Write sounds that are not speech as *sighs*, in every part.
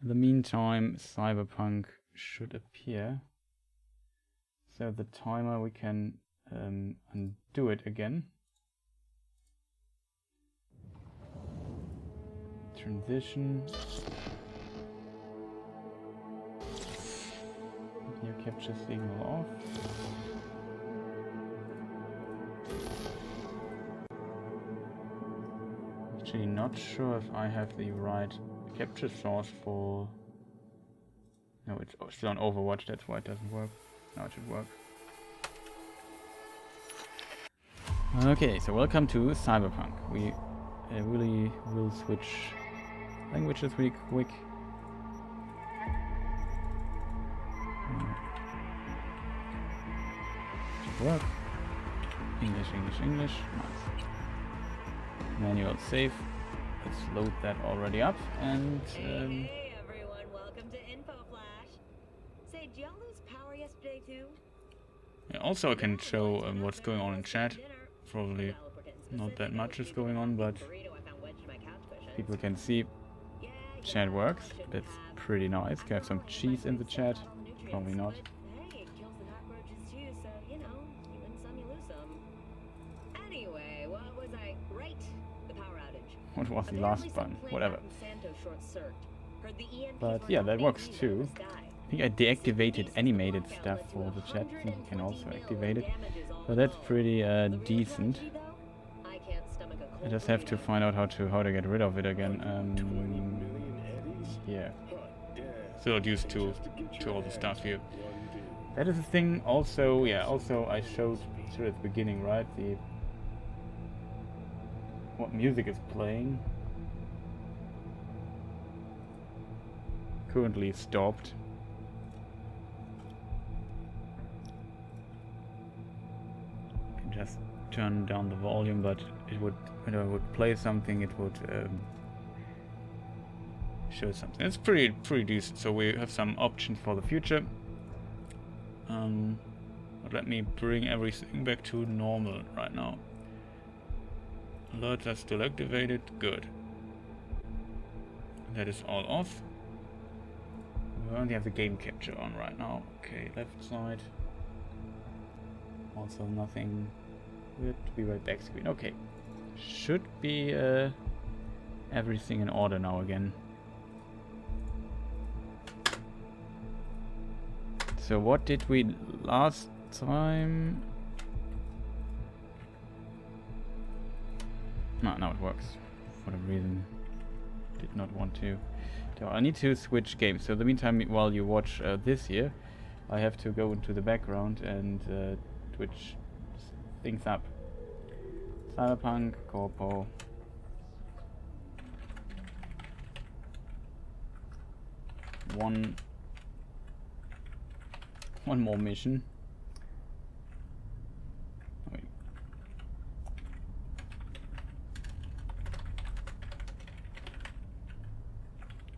In the meantime, Cyberpunk should appear. So the timer, we can um, undo it again. Transition. New capture signal off. Actually not sure if I have the right capture source for... No, it's still on Overwatch, that's why it doesn't work. Now it should work. Okay, so welcome to Cyberpunk. We uh, really will switch languages really quick. Work. English, English, English. Nice. Manual save. Let's load that already up and. Um, hey, everyone, welcome to. Say, did y'all lose power yesterday too? yeah, also, I can show um, what's going on in chat. Probably not that much is going on, but people can see chat works. That's pretty nice. Can I have some cheese in the chat? Probably not. What was the last some button? Whatever. out in Santo short-circuited. Heard the EMP But yeah, that works too. in the sky. I think I deactivated animated stuff for the chat. I think you can also activate it. So that's pretty uh, decent. I just have to find out how to how to get rid of it again. Um, yeah. Still not used to to all the stuff here. That is the thing. Also, yeah. Also, I showed sure at the beginning, right? The what music is playing. Currently stopped. can just turn down the volume, but it would when I would play something, it would um, show something. It's pretty pretty decent. So we have some options for the future. Um, let me bring everything back to normal right now. Alerts are still activated. Good. That is all off. We only have the game capture on right now. Okay, left side. Also nothing weird. Be right back screen. Okay. Should be uh, everything in order now again. So what did we last time? No, now it works. For whatever reason, did not want to. I need to switch games. So in the meantime, while you watch uh, this here, I have to go into the background and uh, switch things up. Cyberpunk, Corpo. One one more mission. Wait.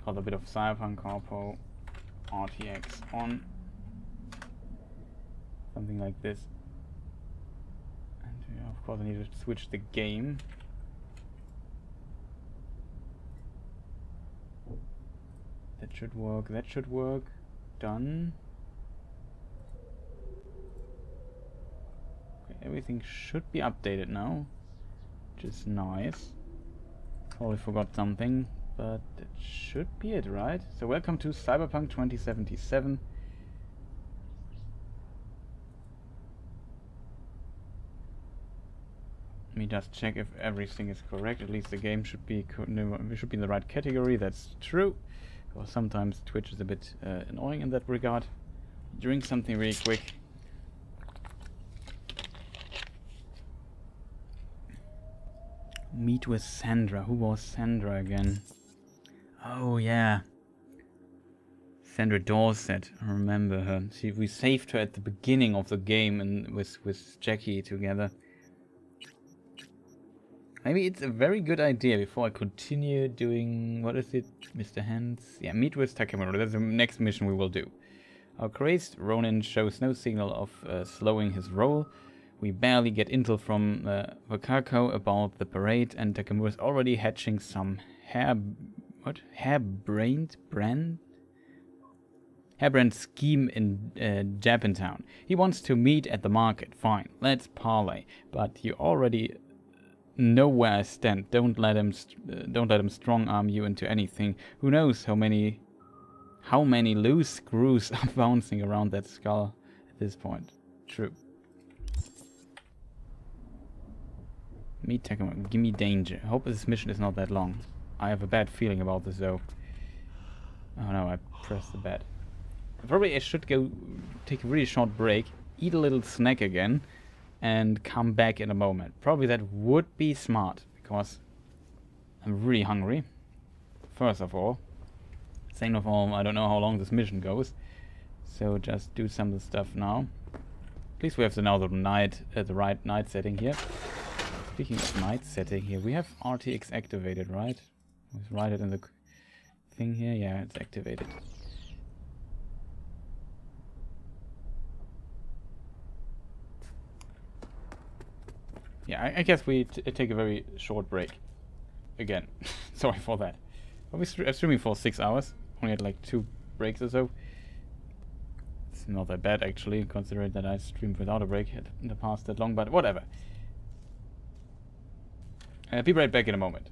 Called a bit of Cyberpunk Corpo RTX on. Something like this. And of course I need to switch the game. That should work, that should work. Done. Okay, everything should be updated now. Which is nice. Probably forgot something, but that should be it, right? So welcome to Cyberpunk 2077. Let me just check if everything is correct. At least the game should be we should be in the right category. That's true. Or sometimes Twitch is a bit uh, annoying in that regard. Drink something really quick. Meet with Sandra. Who was Sandra again? Oh yeah. Sandra Dorset. I remember her. She we saved her at the beginning of the game and with with Jackie together. Maybe it's a very good idea before I continue doing what is it, Mr. Hands? Yeah, meet with Takemura. That's the next mission we will do. Our crazed Ronin shows no signal of uh, slowing his roll. We barely get intel from uh, Wakako about the parade, and Takemura is already hatching some hair what harebrained brand harebrained scheme in uh, Japantown. He wants to meet at the market. Fine, let's parley. But you already know where I stand. Don't let him uh, don't let him strong arm you into anything. Who knows how many how many loose screws *laughs* are bouncing around that skull at this point. True. Meet Takuma. Gimme Danger. Hope this mission is not that long. I have a bad feeling about this though. Oh no, I pressed the bed. Probably I should go take a really short break, eat a little snack again, and come back in a moment. Probably that would be smart, because I'm really hungry. First of all. Second of all, I don't know how long this mission goes. So just do some of the stuff now. At least we have night, uh, the right night setting here. Speaking of night setting here, we have RTX activated, right? Let's write it in the thing here. Yeah, it's activated. Yeah, I, I guess we take a very short break. Again, *laughs* sorry for that. But we're streaming for six hours. Only had like two breaks or so. It's not that bad actually, considering that I streamed without a break in the past that long, but whatever. Uh, be right back in a moment.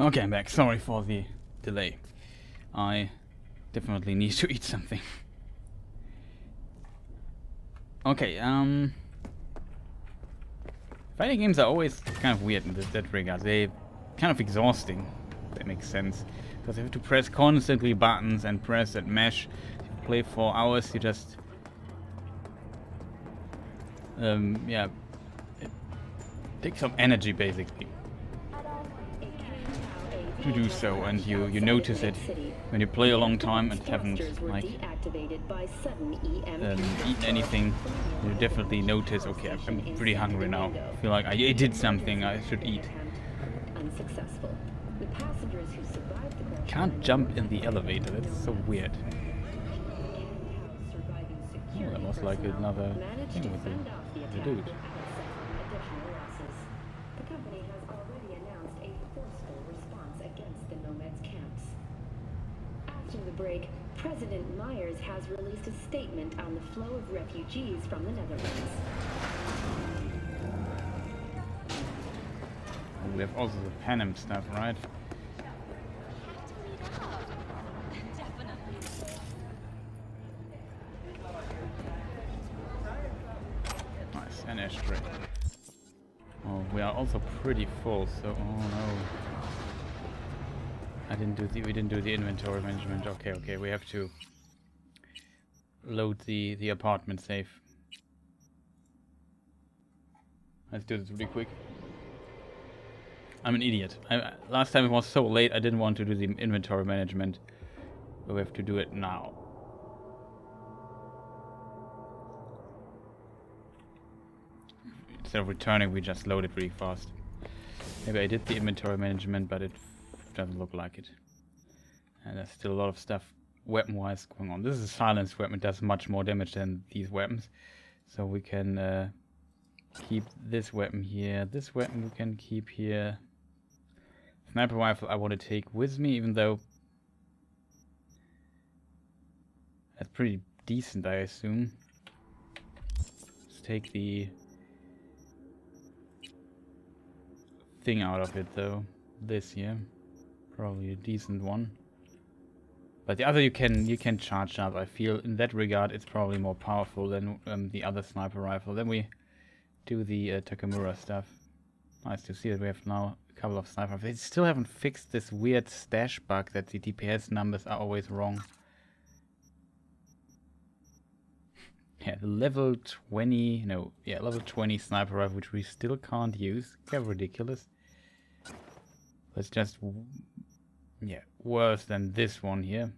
Okay, I'm back. Sorry for the delay. I definitely need to eat something. Okay, um... Fighting games are always kind of weird in that, regard. They're kind of exhausting. That makes sense. Because you have to press constantly buttons and press and mesh. If you play for hours, you just... Um, yeah. It takes some energy, basically to do so, and you you notice it when you play a long time and haven't like um, eaten anything. You definitely notice. Okay, I'm pretty hungry now. I feel like I, did something. I should eat. Can't jump in the elevator. That's so weird. Oh, that was like another thing with the, the dude. President Myers has released a statement on the flow of refugees from the Netherlands. We have also the Panam stuff, right? Nice, and ashtray. Oh, we are also pretty full, so oh no. I didn't do the we didn't do the inventory management. Okay, okay, we have to load the the apartment safe. Let's do this really quick. I'm an idiot. I, last time it was so late I didn't want to do the inventory management. But we have to do it now. Instead of returning, we just load it really fast. Maybe I did the inventory management, but it doesn't look like it. And there's still a lot of stuff weapon-wise going on. This is a silenced weapon, does much more damage than these weapons. So we can uh, keep this weapon here. This weapon we can keep here. Sniper rifle I want to take with me, even though that's pretty decent, I assume. Let's take the thing out of it, though. This here. Probably a decent one. But the other you can you can charge up. I feel in that regard it's probably more powerful than um, the other sniper rifle. Then we do the uh, Takemura stuff. Nice to see that we have now a couple of sniper. Rifles. They still haven't fixed this weird stash bug that the DPS numbers are always wrong. *laughs* yeah, level 20, no, yeah, level 20 sniper rifle, which we still can't use. Kind of ridiculous. Let's just yeah, worse than this one here.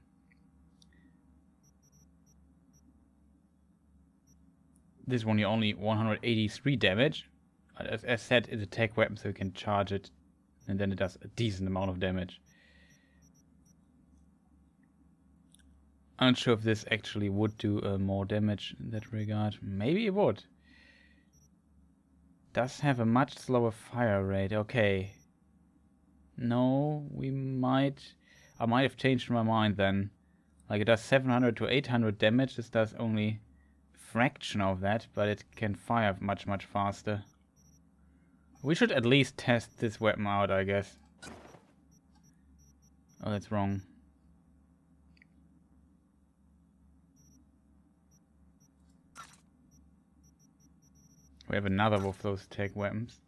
This one you only 183 damage. As, as said, it's a tech weapon, so you can charge it, and then it does a decent amount of damage. I'm not sure if this actually would do uh, more damage in that regard. Maybe it would. Does have a much slower fire rate. Okay, no, we might... I might have changed my mind then. Like it does 700 to 800 damage. This does only fraction of that, but it can fire much, much faster. We should at least test this weapon out, I guess. Oh, that's wrong. We have another of those tech weapons.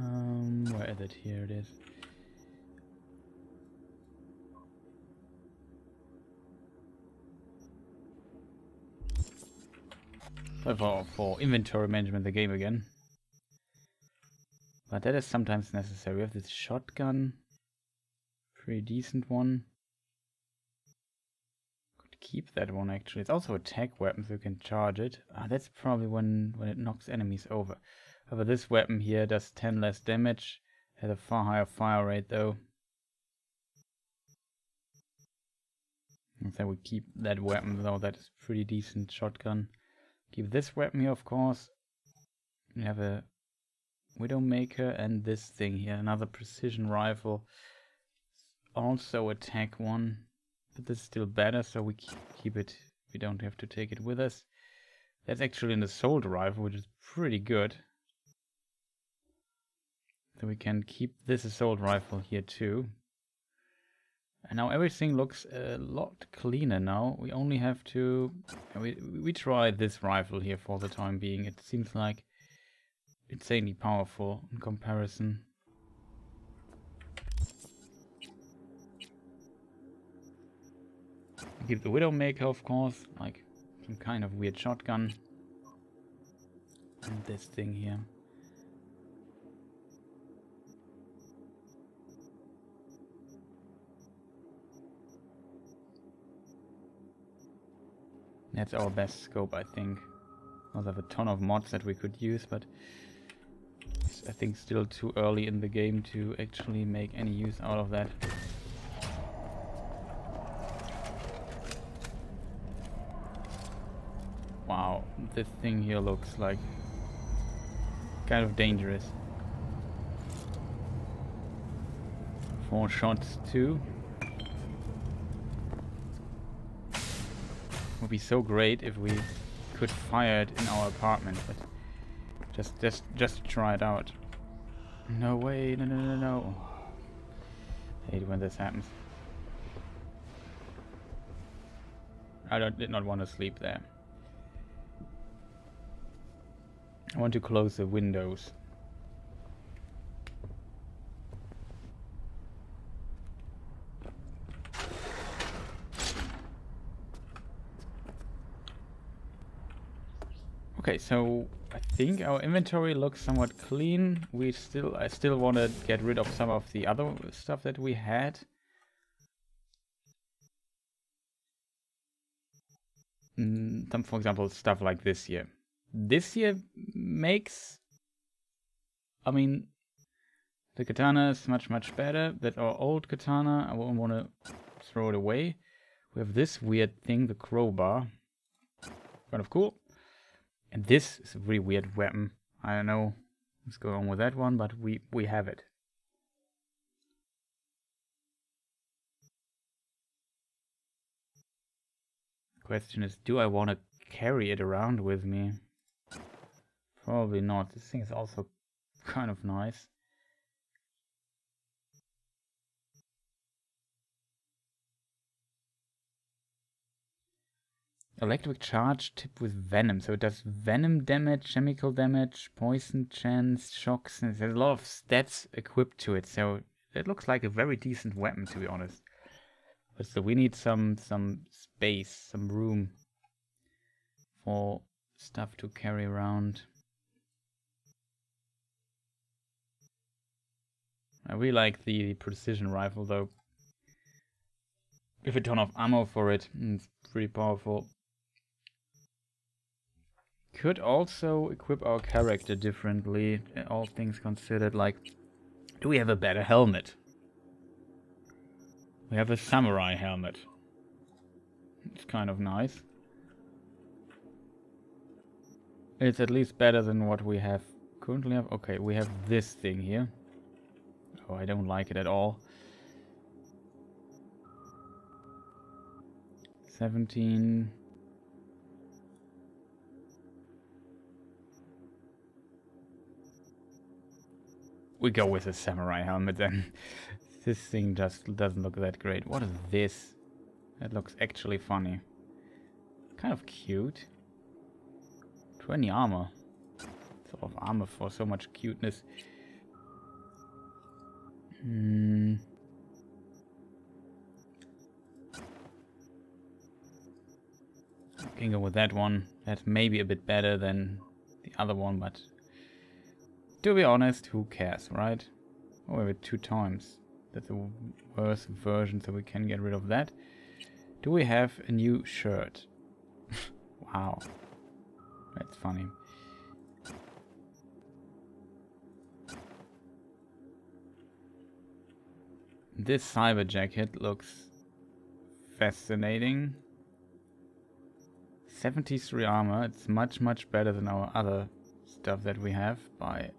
Um, where is it? Here it is. For, for inventory management the game again. But that is sometimes necessary. We have this shotgun. Pretty decent one. Could keep that one actually. It's also a tech weapon so you can charge it. Ah, that's probably when, when it knocks enemies over. However, this weapon here does 10 less damage, has a far higher fire rate though. So we keep that weapon though, that is pretty decent shotgun. Keep this weapon here of course. We have a Widowmaker and this thing here, another precision rifle. Also a tech one, but this is still better so we keep it we don't have to take it with us. That's actually an assault rifle, which is pretty good. We can keep this assault rifle here too. And now everything looks a lot cleaner now. We only have to... We, we try this rifle here for the time being. It seems like insanely powerful in comparison. Keep the Widowmaker, of course, like some kind of weird shotgun. And this thing here. That's our best scope, I think. We have a ton of mods that we could use, but I think still too early in the game to actually make any use out of that. Wow, this thing here looks like kind of dangerous. Four shots too. Would be so great if we could fire it in our apartment, but just just just try it out. No way, no no no no. I hate when this happens. I don't, did not want to sleep there. I want to close the windows. Okay, so I think our inventory looks somewhat clean. We still, I still want to get rid of some of the other stuff that we had. Mm, some, for example, stuff like this here. This year makes I mean the katana is much much better That our old katana. I won't want to throw it away. We have this weird thing the crowbar. Kind of cool and this is a really weird weapon I don't know what's going on with that one but we we have it question is do I want to carry it around with me Probably not. This thing is also kind of nice. Electric charge tipped with venom. So it does venom damage, chemical damage, poison chance, shocks. And there's a lot of stats equipped to it. So it looks like a very decent weapon, to be honest. But so we need some some space, some room for stuff to carry around. I really like the precision rifle though. If a ton of ammo for it, it's pretty powerful. Could also equip our character differently, all things considered. Like, do we have a better helmet? We have a samurai helmet. It's kind of nice. It's at least better than what we have currently have. Okay, we have this thing here. Oh, I don't like it at all. 17. We go with a samurai helmet then. *laughs* this thing just doesn't look that great. What is this? That looks actually funny. Kind of cute. 20 armor. Sort of armor for so much cuteness. Hmm. Can go with that one. That's maybe a bit better than the other one, but to be honest, who cares, right? Oh, we two times. That's the worst version, so we can get rid of that. Do we have a new shirt? *laughs* wow. That's funny. This cyber jacket looks fascinating. 73 armor, it's much much better than our other stuff that we have by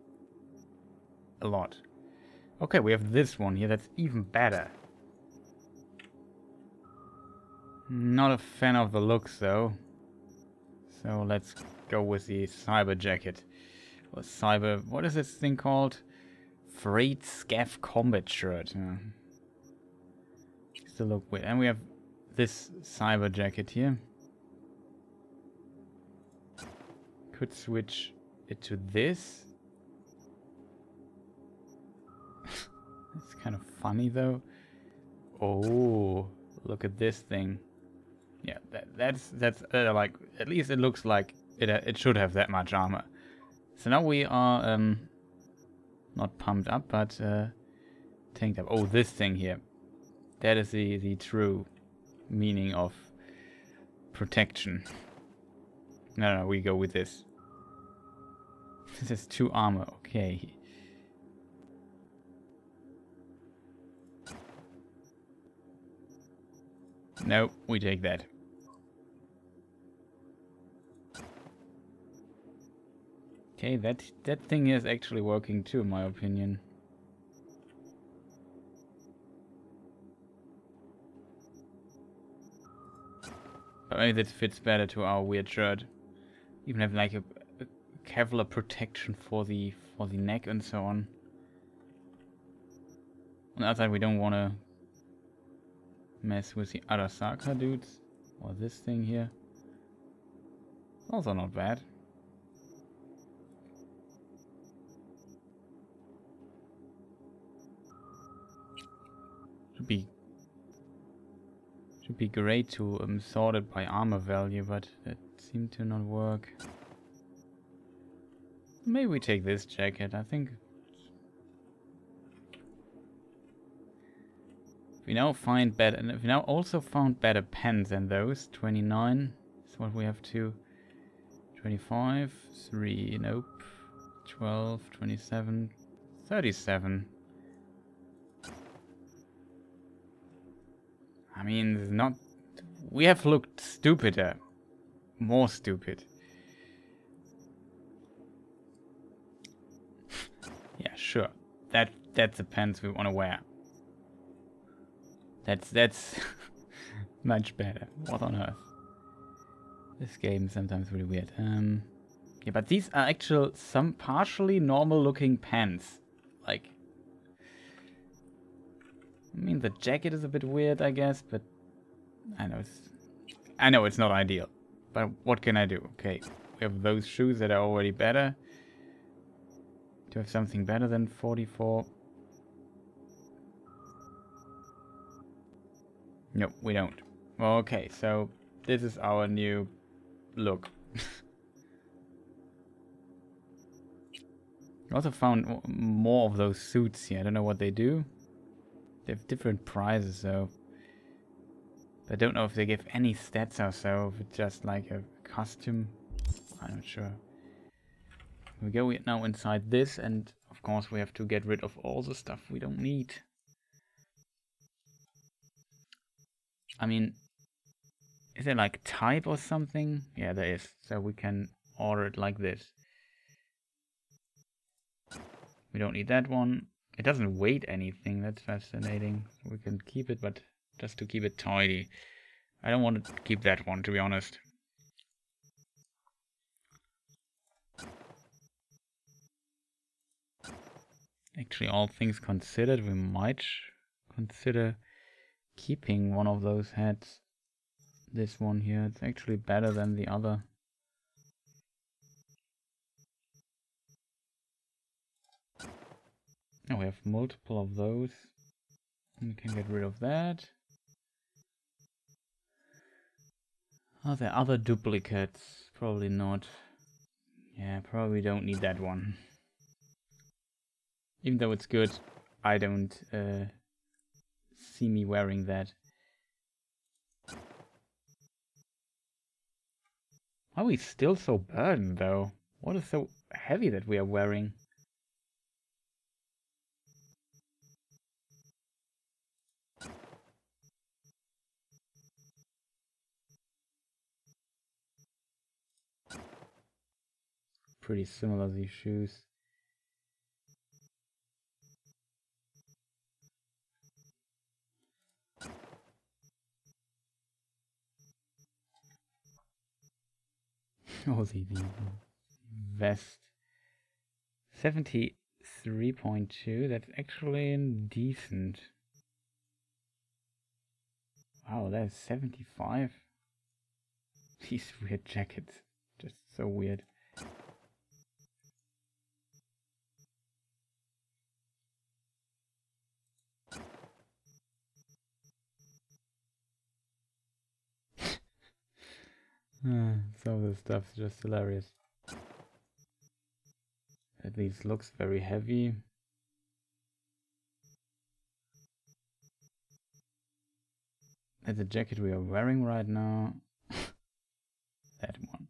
a lot. Okay, we have this one here that's even better. Not a fan of the looks though. So let's go with the cyber jacket. Or cyber, what is this thing called? Freight Scav Combat Shirt. Yeah. Still look weird. And we have this cyber jacket here. Could switch it to this. It's kind of funny though. Oh, look at this thing. Yeah, that, that's that's uh, like at least it looks like it uh, it should have that much armor. So now we are um not pumped up, but uh, tanked up. Oh, this thing here. That is the the true meaning of protection. No, no, we go with this. *laughs* This is two armor. Okay. No, we take that. Okay, that that thing is actually working too, in my opinion. But maybe that fits better to our weird shirt. Even have like a, a Kevlar protection for the for the neck and so on. On the other side, we don't want to mess with the Arasaka dudes. Or this thing here. Also not bad. Should be should be great to um, sort it by armor value, but that seemed to not work. Maybe we take this jacket. I think we now find better, and we now also found better pens than those. 29 is what we have to. 25, 3, nope. 12, 27, 37. I mean, not... We have looked stupider. More stupid. *laughs* yeah, sure. That That's the pants we want to wear. That's that's *laughs* much better. What on earth? This game is sometimes really weird. Um, yeah, but these are actual some partially normal looking pants. Like, I mean the jacket is a bit weird, I guess, but I know it's I know it's not ideal. But what can I do? Okay, we have those shoes that are already better. Do have something better than 44? Nope, we don't. Okay, so this is our new look. *laughs* Also found more of those suits here. I don't know what they do. They have different prizes, though. I don't know if they give any stats or so, if it's just like a costume. I'm not sure. We go now inside this, and of course we have to get rid of all the stuff we don't need. I mean, is there like type or something? Yeah, there is. So we can order it like this. We don't need that one. It doesn't weight anything. That's fascinating. we can keep it, but just to keep it tidy. I don't want to keep that one, to be honest. Actually, all things considered, we might consider keeping one of those heads. This one here, it's actually better than the other. Now we have multiple of those. We can get rid of that. Are there other duplicates? Probably not. Yeah, probably don't need that one. Even though it's good, I don't uh, see me wearing that. Why Are we still so burdened though? What is so heavy that we are wearing? Pretty similar these shoes. *laughs* oh, the, the vest. 73.2, that's actually decent. Wow, that's 75. *laughs* These weird jackets. Just so weird. *sighs* Some of the stuff's just hilarious. At least looks very heavy. That's the jacket we are wearing right now. *laughs* that one.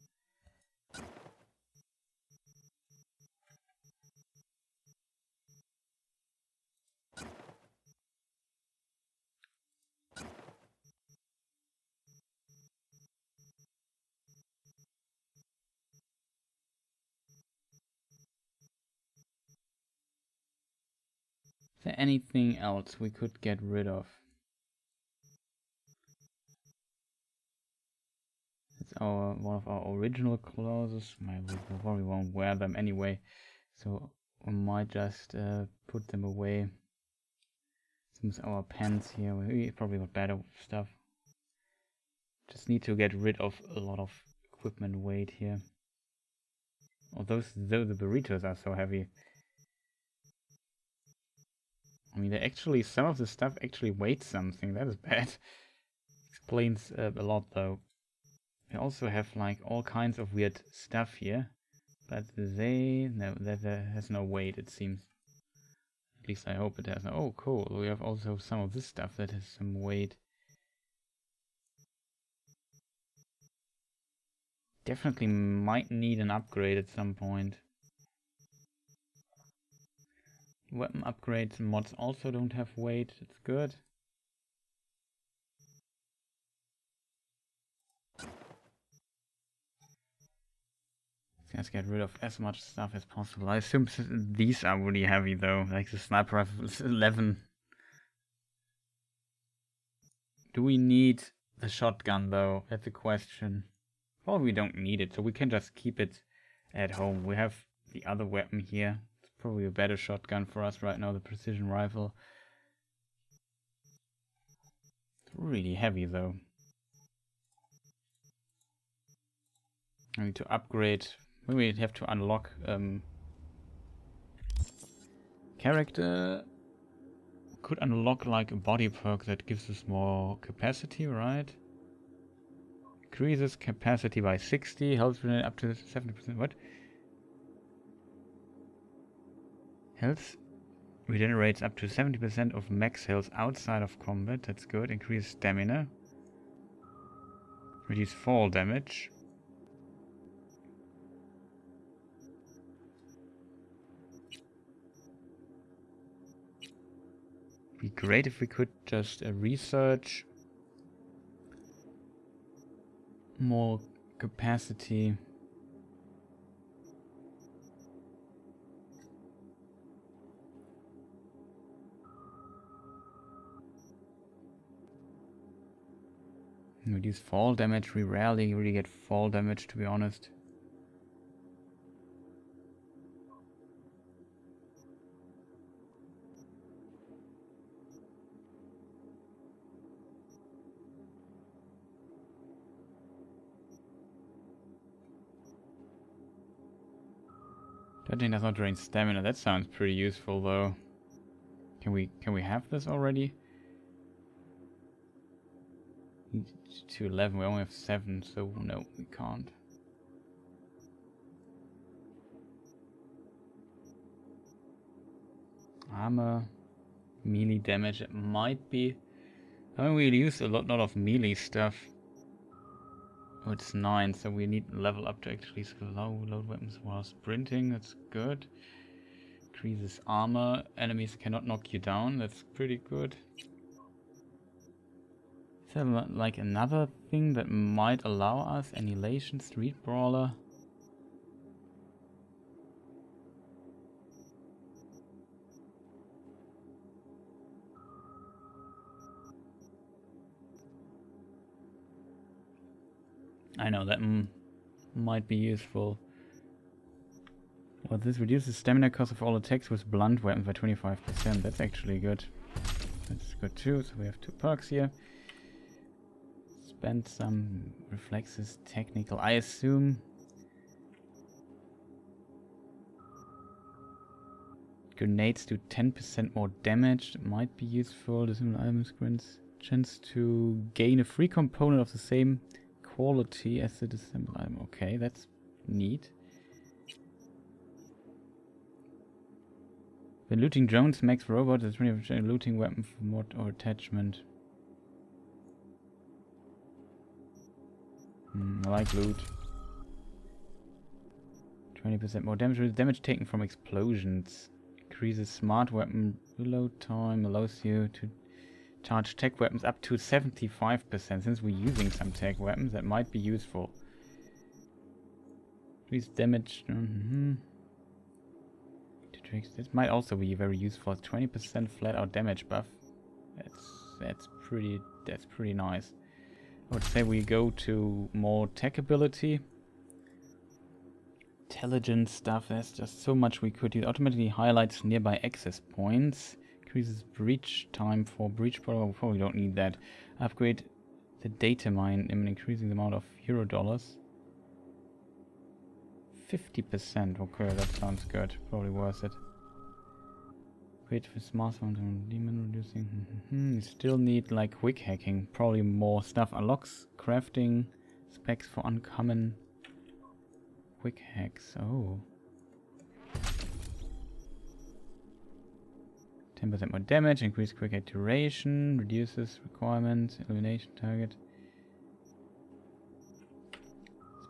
Is there anything else we could get rid of? It's our one of our original clothes. we probably won't wear them anyway, so we might just uh, put them away. Some of our pants here. We probably got better stuff. Just need to get rid of a lot of equipment weight here. Although though the burritos are so heavy. I mean, they actually, some of the stuff actually weighs something. That is bad. *laughs* Explains uh, a lot, though. We also have, like, all kinds of weird stuff here. But they, no, that, that has no weight, it seems. At least I hope it has. Oh, cool. We have also some of this stuff that has some weight. Definitely might need an upgrade at some point. Weapon upgrades mods also don't have weight, it's good. Let's get rid of as much stuff as possible. I assume these are really heavy though, like the sniper rifle is 11. Do we need the shotgun though? That's a question. Probably we don't need it, so we can just keep it at home. We have the other weapon here. Probably a better shotgun for us right now, the precision rifle. It's really heavy though. I need to upgrade. Maybe we have to unlock um, character. Could unlock like a body perk that gives us more capacity, right? Increases capacity by 60, health up to 70%. What? Health regenerates up to 70% of max health outside of combat. That's good. Increase stamina. Reduce fall damage. Be great if we could just uh, research more capacity. Reduce fall damage. We rarely really get fall damage, to be honest. Dodging does not drain stamina. That sounds pretty useful, though. Can we can we have this already? To 11, we only have 7, so no, we can't. Armor, melee damage, it might be... I mean, we use a lot, lot of melee stuff. Oh, it's 9, so we need level up to actually slow load weapons while sprinting, that's good. Increases armor, enemies cannot knock you down, that's pretty good. Is there like another thing that might allow us? Annihilation, Street Brawler? I know that might be useful. Well, this reduces stamina cost of all attacks with blunt weapons by 25%. That's actually good. That's good too. So we have two perks here. Spend some reflexes, technical. I assume Grenades do 10% more damage. That might be useful. The similar item chance to gain a free component of the same quality as the disassembled item. Okay, that's neat. When looting drones, max robot 20% looting weapon for mod or attachment. Hmm, I like loot. 20% more damage. Damage taken from explosions increases smart weapon reload time, allows you to charge tech weapons up to 75%. Since we're using some tech weapons, that might be useful. Increase damage. Mm -hmm. This might also be very useful. 20% flat out damage buff. That's that's pretty that's pretty nice. I would say we go to more tech ability intelligence stuff. There's just so much we could use. Automatically highlights nearby access points. Increases breach time for breach protocol. Oh, probably don't need that. Upgrade the data mine and increasing the amount of euro dollars. 50%. Okay, that sounds good. Probably worth it. Wait for smartphone and demon reducing. Mm-hmm. you still need like quick hacking. Probably more stuff. Unlocks crafting specs for uncommon Quick hacks. Oh. 10% more damage, increase quick hack duration, reduces requirements, elimination target.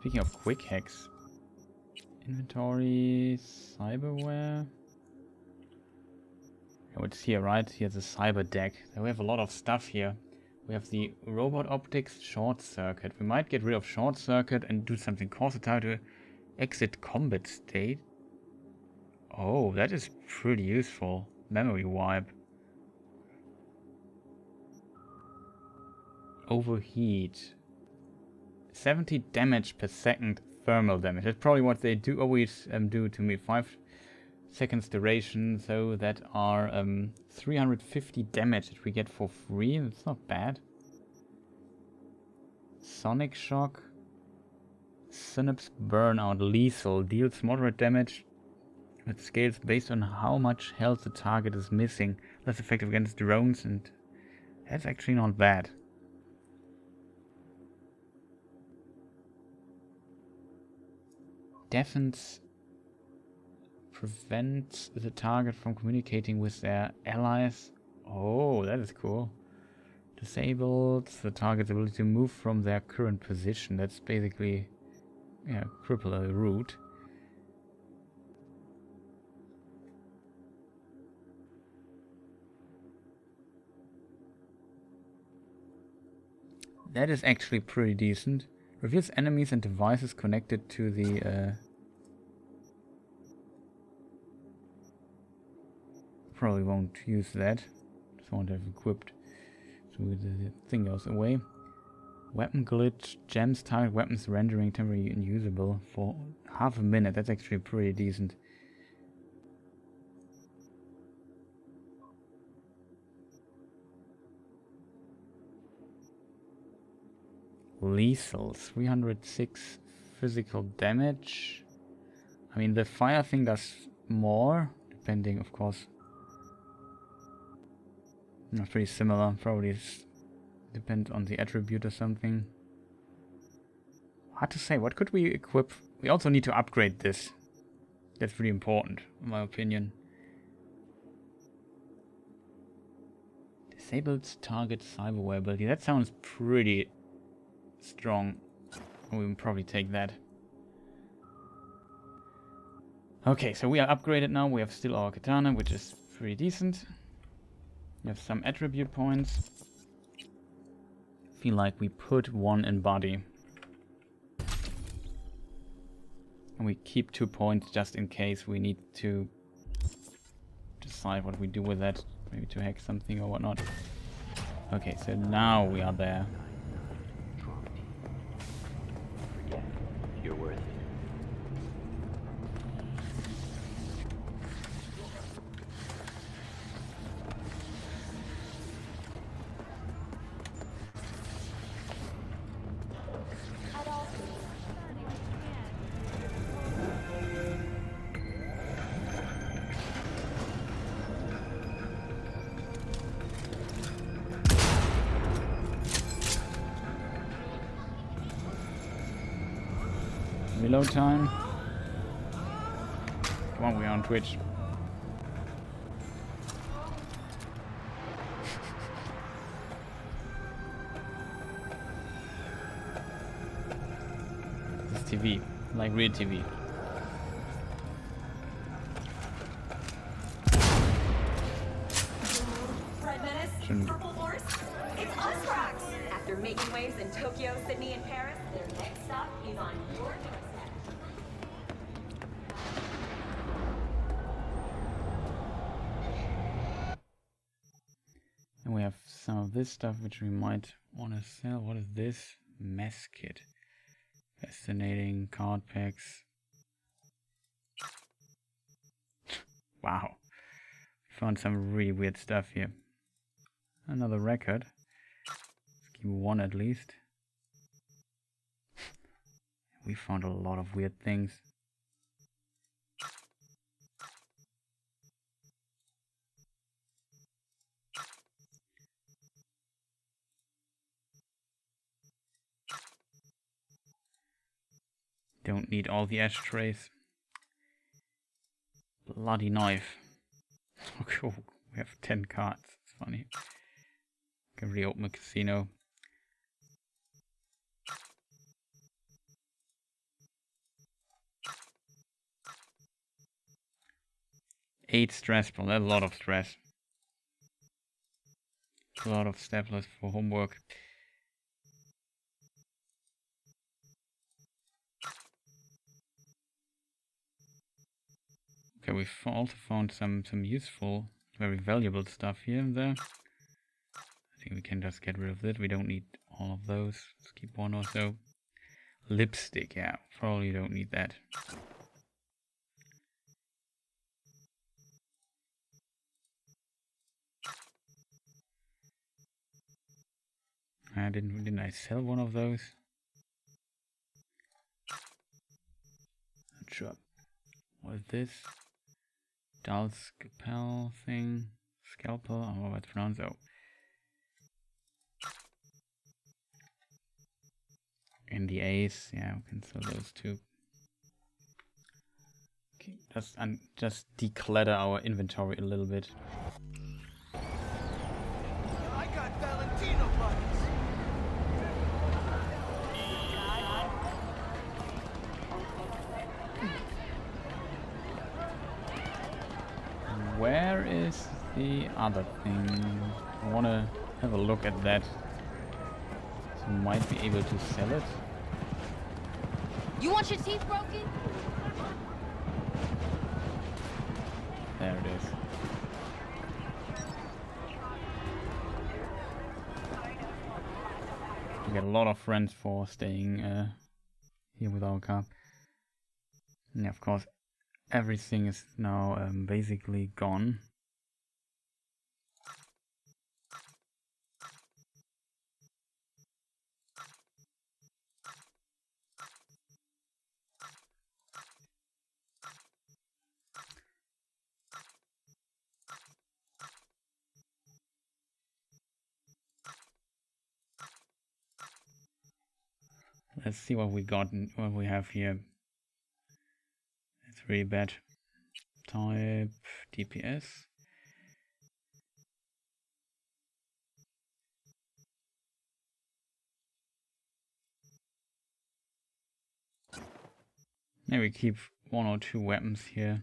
Speaking of quick hacks, inventory, cyberware. It's here, right? Here's a cyber deck. we have a lot of stuff here. We have the robot optics short circuit. We might get rid of short circuit and do something versatile to Exit combat state. Oh, that is pretty useful. Memory wipe. Overheat. 70 damage per second thermal damage. That's probably what they do always um, do to me. 5 seconds duration, so that are um, 350 damage that we get for free. That's not bad. Sonic shock. Synapse Burnout Lethal deals moderate damage It scales based on how much health the target is missing. Less effective against drones and that's actually not bad. Deafens prevents the target from communicating with their allies. Oh, that is cool. Disabled the target's ability to move from their current position. That's basically yeah, cripple a route. That is actually pretty decent. Reveals enemies and devices connected to the... Uh, probably won't use that. Just want to have equipped. So the thing goes away. Weapon glitch, gems target weapons rendering temporarily unusable for half a minute. That's actually pretty decent. Lethal, 306 physical damage. I mean, the fire thing does more, depending, of course. Pretty similar, probably Depends on the attribute or something. Hard to say. What could we equip? We also need to upgrade this. That's really important, in my opinion. Disabled target cyberware ability. That sounds pretty strong. We will probably take that. Okay, so we are upgraded now. We have still our katana, which is pretty decent. We have some attribute points feel like we put one in body. And we keep two points just in case we need to decide what we do with that. Maybe to hack something or whatnot. Okay, so now we are there. Time. Come on, we're on Twitch. *laughs* this TV, like real TV. This stuff which we might want to sell. What is this? Mess kit. Fascinating card packs. wow. Found some really weird stuff here. Another record. Let's keep one at least. we found a lot of weird things. Don't need all the ashtrays. Bloody knife. *laughs* Oh, cool. We have 10 cards. It's funny. Can reopen a casino. Eight stress balls. That's a lot of stress. A lot of staplers for homework. Okay, we've also found some some useful, very valuable stuff here and there. I think we can just get rid of that. We don't need all of those. Let's keep one or so. Lipstick, yeah, probably don't need that. I didn't didn't I sell one of those? Not sure. What is this? Dull scalpel thing? Scalpel? I don't know how it's pronounced. Oh. In the ace, yeah, we can sell those too. Okay, just and just declutter our inventory a little bit. Other thing? I want to have a look at that. So might be able to sell it. You want your teeth broken? There it is. We get a lot of friends for staying uh, here with our car. And of course, everything is now um, basically gone. Let's see what we got, what we have here. It's really bad. Type DPS. Maybe keep one or two weapons here.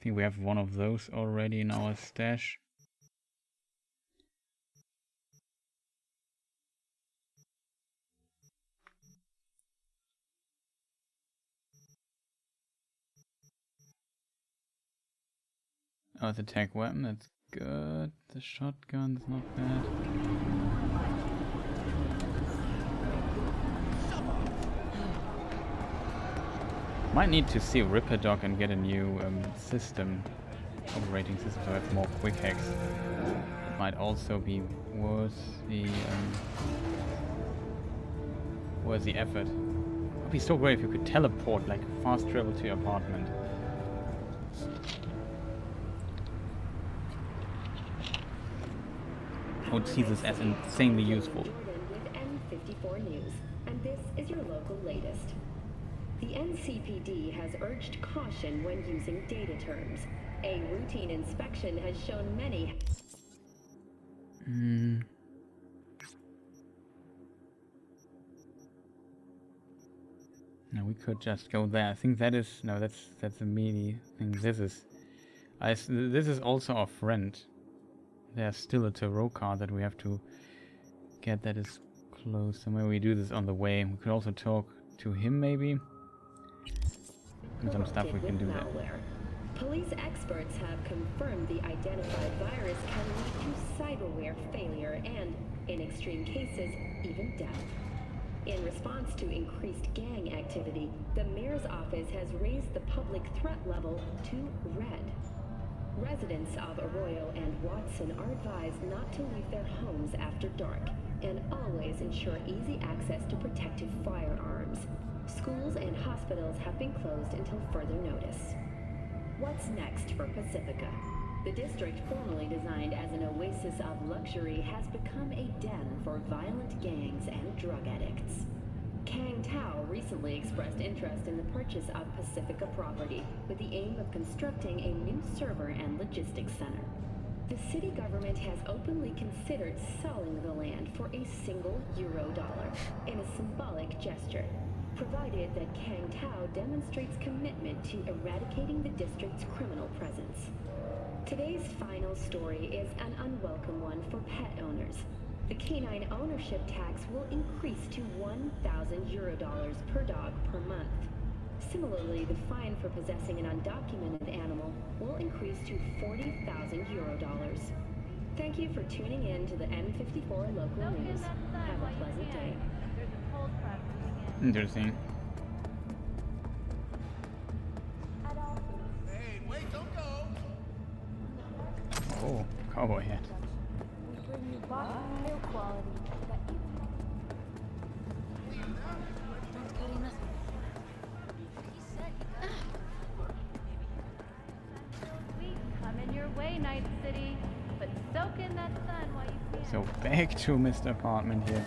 I think we have one of those already in our stash. Oh, it's attack weapon, that's good. The shotgun's not bad. Might need to see Ripperdoc and get a new um, system, operating system, to have more quick hacks. Might also be worth the um, worth the effort. It would be so great if you could teleport, like fast travel to your apartment. See this as insanely useful. Jordan with N54 News. and this is your local latest. The NCPD has urged caution when using data terms. A routine inspection has shown many Mm. No, we could just go there. I think that is no. That's that's a meaty thing. This is, I, This is also our friend. There's still a tarot card that we have to get. That is close. So maybe we do this on the way. We could also talk to him, maybe. And some stuff we can do that. Police experts have confirmed the identified virus can lead to cyberware failure and, in extreme cases, even death. In response to increased gang activity, the mayor's office has raised the public threat level to red. Residents of Arroyo and Watson are advised not to leave their homes after dark and always ensure easy access to protective firearms. Schools and hospitals have been closed until further notice. What's next for Pacifica? The district, formerly designed as an oasis of luxury, has become a den for violent gangs and drug addicts. Kang Tao recently expressed interest in the purchase of Pacifica property with the aim of constructing a new server and logistics center. The city government has openly considered selling the land for a single euro dollar in a symbolic gesture, provided that Kang Tao demonstrates commitment to eradicating the district's criminal presence. Today's final story is an unwelcome one for pet owners. The canine ownership tax will increase to 1,000 euro dollars per dog per month. Similarly, the fine for possessing an undocumented animal will increase to 40,000 euro dollars. Thank you for tuning in to the N54 local news. Have a pleasant day. A cold front moving in. Interesting. Hey, wait, don't go. Oh, cowboy hat. So back to Mr. Apartment here.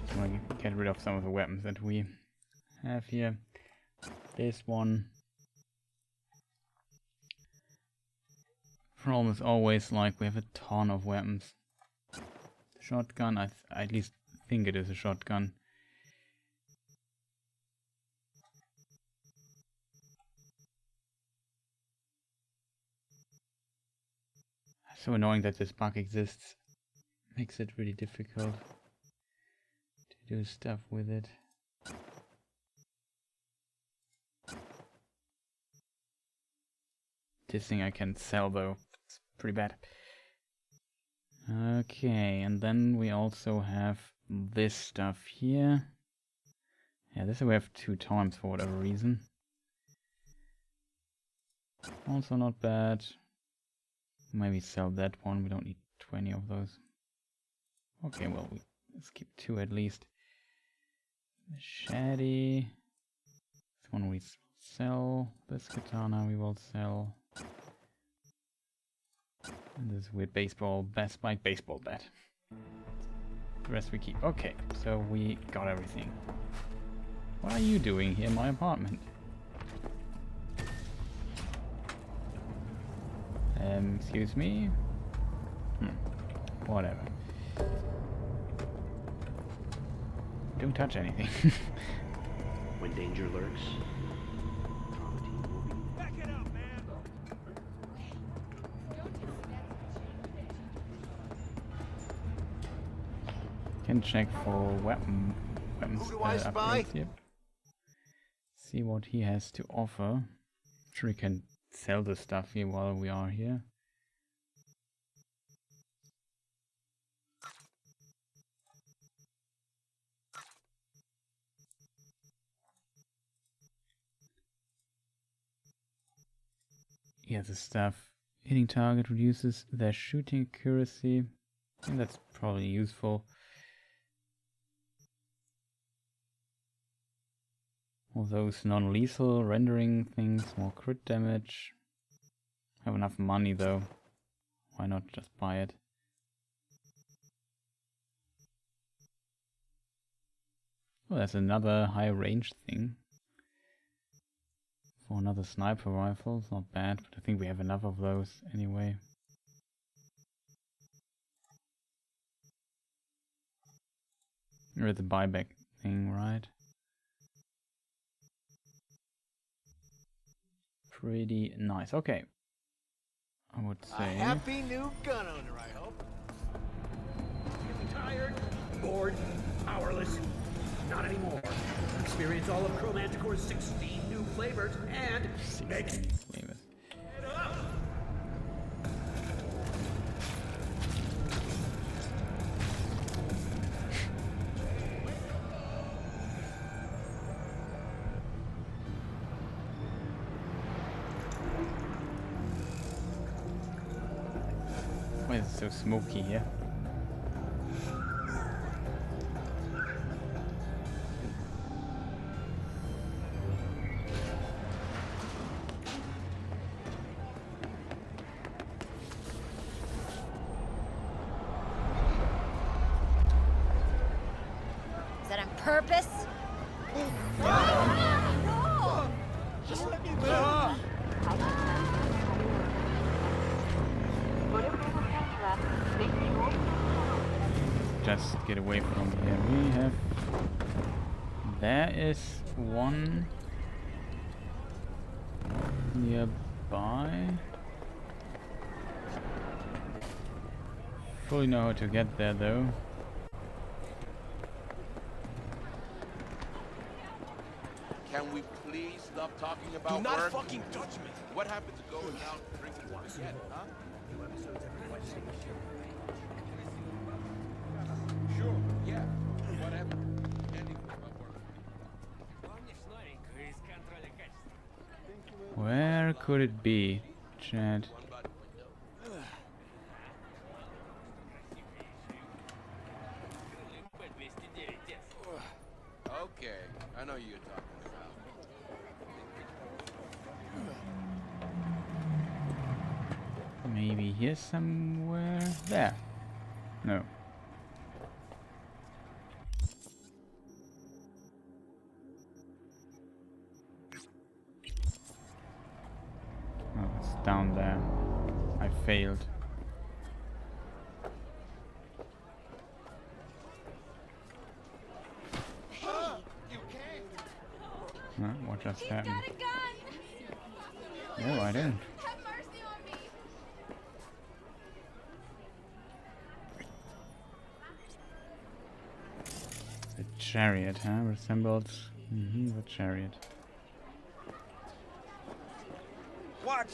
Just want to get rid of some of the weapons that we have here. This one. Problem is always like we have a ton of weapons. Shotgun, I, I at least think it is a shotgun. So annoying that this bug exists. Makes it really difficult to do stuff with it. This thing I can sell though. Pretty bad. Okay, and then we also have this stuff here. Yeah, this we have two times for whatever reason. Also not bad. Maybe sell that one. We don't need 20 of those. Okay, well, we, let's keep two at least. Machete. This one we sell. This katana we will sell. This weird baseball, bat spike baseball bat. The rest we keep. Okay, so we got everything. What are you doing here in my apartment? Um, excuse me? Hmm. Whatever. Don't touch anything. *laughs* When danger lurks, Can check for weapon weapons. Who do I uh, spy? Yep. See what he has to offer. Sure, we can sell the stuff here while we are here. Yeah, the stuff. Hitting target reduces their shooting accuracy. I think that's probably useful. All those non-lethal rendering things, more crit damage. Have enough money though. Why not just buy it? Oh, that's another high range thing. For another sniper rifle, it's not bad, but I think we have enough of those anyway. Or the buyback thing, right? Pretty nice. Okay. I would A say. happy new gun owner, I hope. Tired, bored, powerless. Not anymore. Experience all of Chromanticore's 16 new flavors and make Famous. Smoky here? Fully know how to get there though. Can we please stop talking about Do not work? fucking touch me. What happened to going out drinking again, huh? Sure, yeah. Whatever. Anything about work. Where could it be? Chad. One button window. Okay, I know you're talking about. Maybe here somewhere. There. No. Oh, it's down there. I failed. What just happened? No, I don't. Have mercy on me! The chariot, huh? Resembles hmm the chariot. Watch.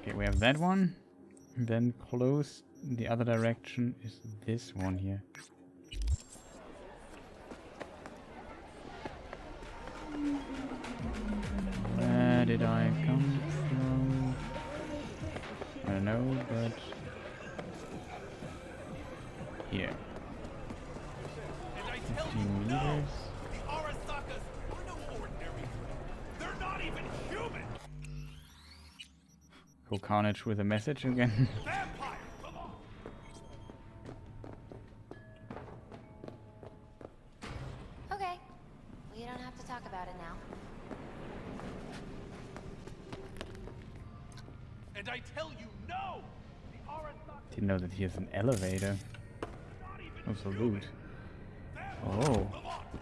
Okay, we have that one. Then close the other direction is this one here. Where did I come from? I don't know, but here. 15 meters. The Arasakas are no ordinary. They're not even human. Go Carnage with a message again. *laughs* Vampire. Come on. Okay. We don't have to talk about it now. And I tell you, no. The Arasakas Didn't know that here's an elevator. Oh, so rude. Oh,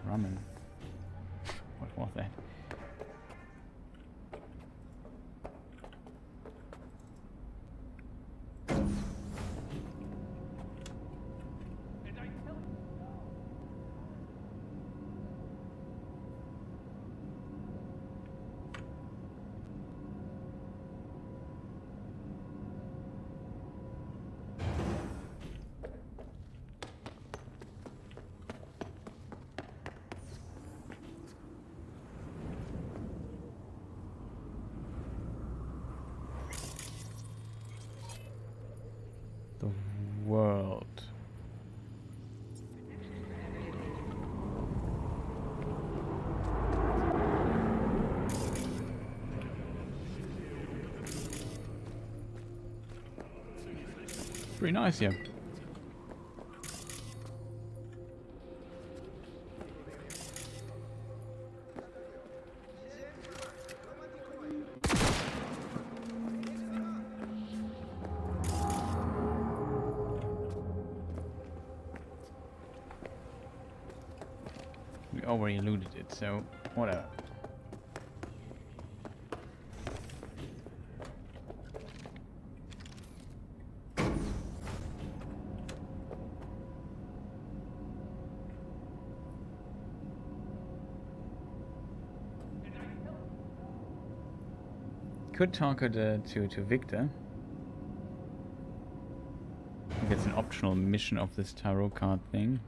ramen. What was that? nice, yeah. We already looted it, so whatever. Could talk uh, to to Victor. I think it's an optional mission of this tarot card thing.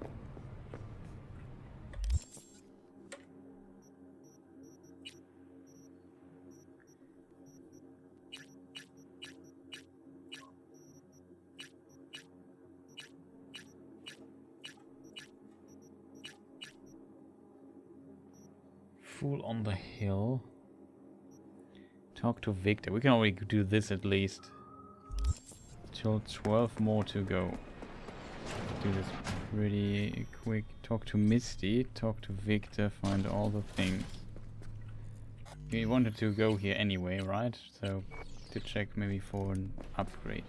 To Victor. We can already do this at least. Till 12 more to go. Do this pretty quick. Talk to Misty. Talk to Victor. Find all the things. We wanted to go here anyway, right? So to check maybe for an upgrade.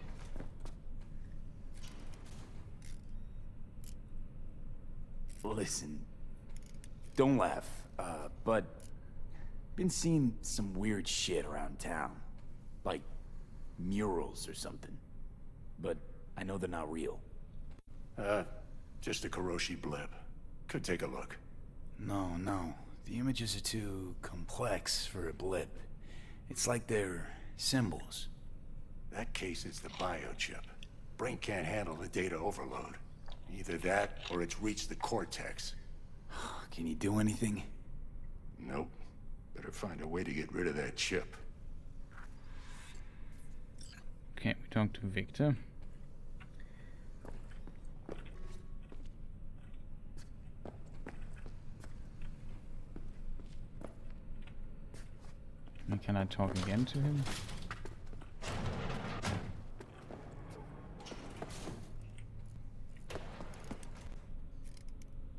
Listen, don't laugh, uh, but been seeing some weird shit around town. Like murals or something. But I know they're not real. Uh, just a Kiroshi blip. Could take a look. No, no. The images are too complex for a blip. It's like they're symbols. That case is the biochip. Brain can't handle the data overload. Either that, or it's reached the cortex. *sighs* Can you do anything? Nope. Better find a way to get rid of that chip. Okay, we talk to Victor. And can I talk again to him?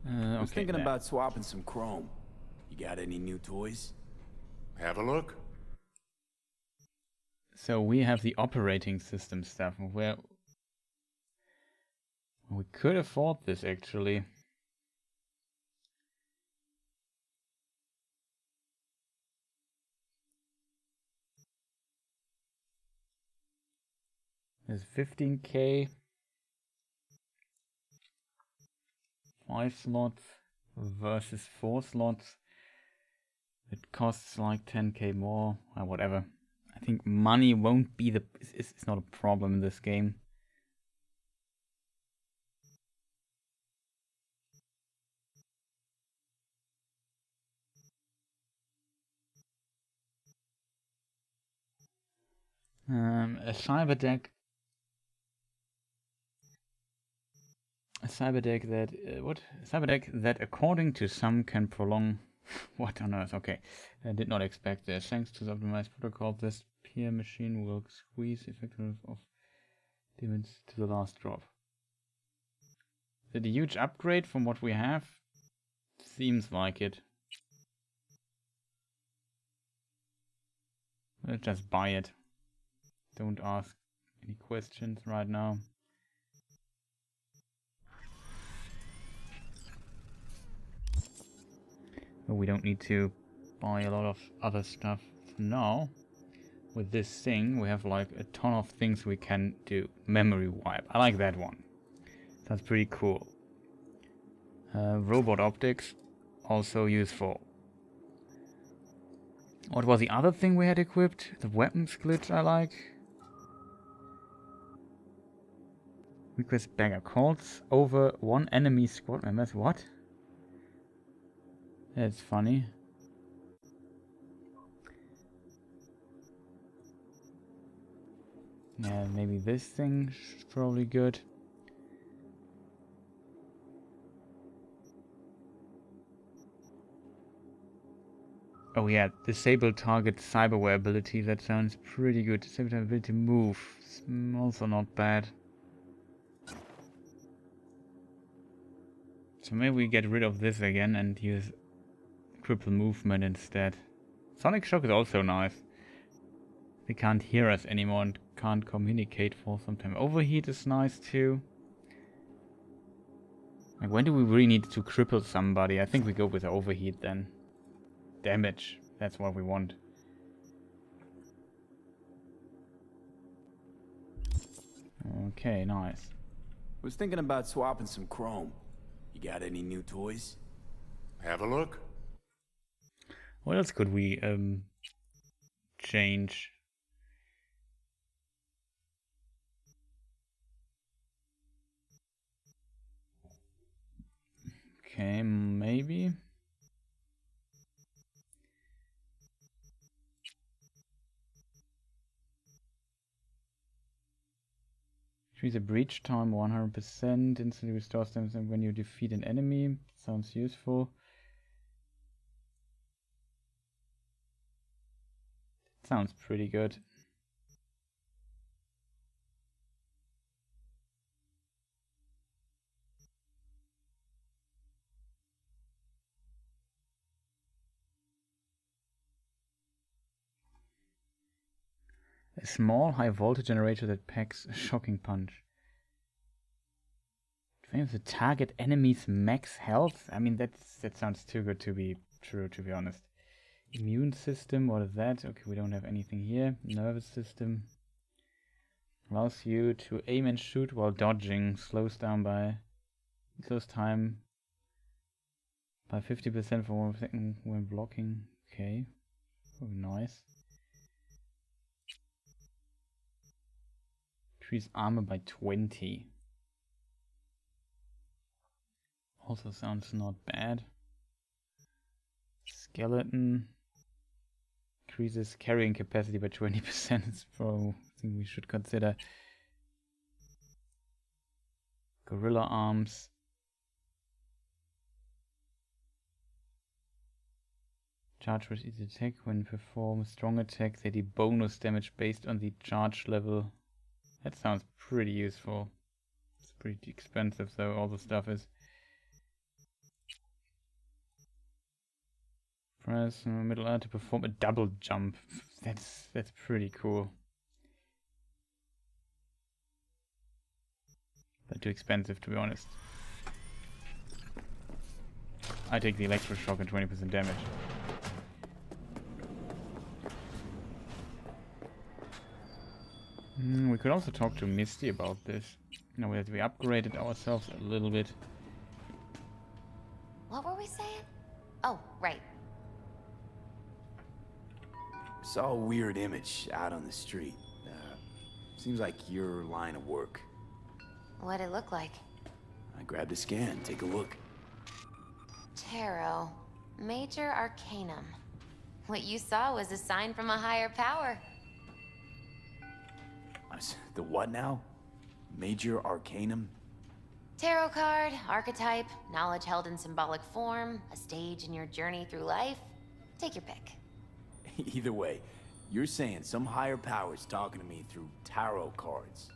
Uh, I was thinking there. about swapping some chrome. You got any new toys? Have a look. So we have the operating system stuff. Where we could afford this actually. There's 15k, five slots versus four slots. It costs like 10k more, or whatever. I think money won't be the. It's, it's not a problem in this game. Um, a cyber deck. A cyber deck that uh, what? A cyber deck that, according to some, can prolong. *laughs* what on earth? Okay, I did not expect this. Thanks to the optimized protocol, this peer machine will squeeze effective of demons to the last drop. Is it a huge upgrade from what we have? Seems like it. Let's just buy it. Don't ask any questions right now. We don't need to buy a lot of other stuff now. With this thing, we have like a ton of things we can do. Memory wipe. I like that one. That's pretty cool. Uh, robot optics, also useful. What was the other thing we had equipped? The weapons glitch I like. Request bagger calls over one enemy squad members. What? That's funny. Yeah, maybe this thing's probably good. Oh yeah, disable target cyberware ability, that sounds pretty good. Disable ability to move, it's also not bad. So maybe we get rid of this again and use cripple movement instead. Sonic shock is also nice. They can't hear us anymore and can't communicate for some time. Overheat is nice too. Like, when do we really need to cripple somebody? I think we go with overheat then. Damage. That's what we want. Okay, nice. Was thinking about swapping some chrome. You got any new toys? Have a look. What else could we um change? Okay, maybe. Increase the breach time 100%, instantly restores them when you defeat an enemy. Sounds useful. Sounds pretty good. A small high voltage generator that packs a shocking punch. The target enemy's max health? I mean that's that sounds too good to be true to be honest. Immune system, what is that? Okay, we don't have anything here. Nervous system. Allows you to aim and shoot while dodging. Slows down by slows time by 50% for one second when blocking. Okay. Oh, nice. Increase armor by 20. Also sounds not bad. Skeleton increases carrying capacity by 20%. *laughs* It's probably thing we should consider. Gorilla arms. Charge with each attack. When perform a strong attack, they do bonus damage based on the charge level. That sounds pretty useful. It's pretty expensive though, all the stuff is. Press middle R to perform a double jump. That's that's pretty cool. But too expensive to be honest. I take the electroshock and 20% damage. Mm, we could also talk to Misty about this. Know, that we upgraded ourselves a little bit. What were we saying? Oh, right. Saw a weird image out on the street. Uh, seems like your line of work. What'd it look like? I grabbed a scan. Take a look. Tarot. Major Arcanum. What you saw was a sign from a higher power. The what now? Major Arcanum? Tarot card, archetype, knowledge held in symbolic form, a stage in your journey through life. Take your pick. *laughs* Either way, you're saying some higher power's talking to me through tarot cards.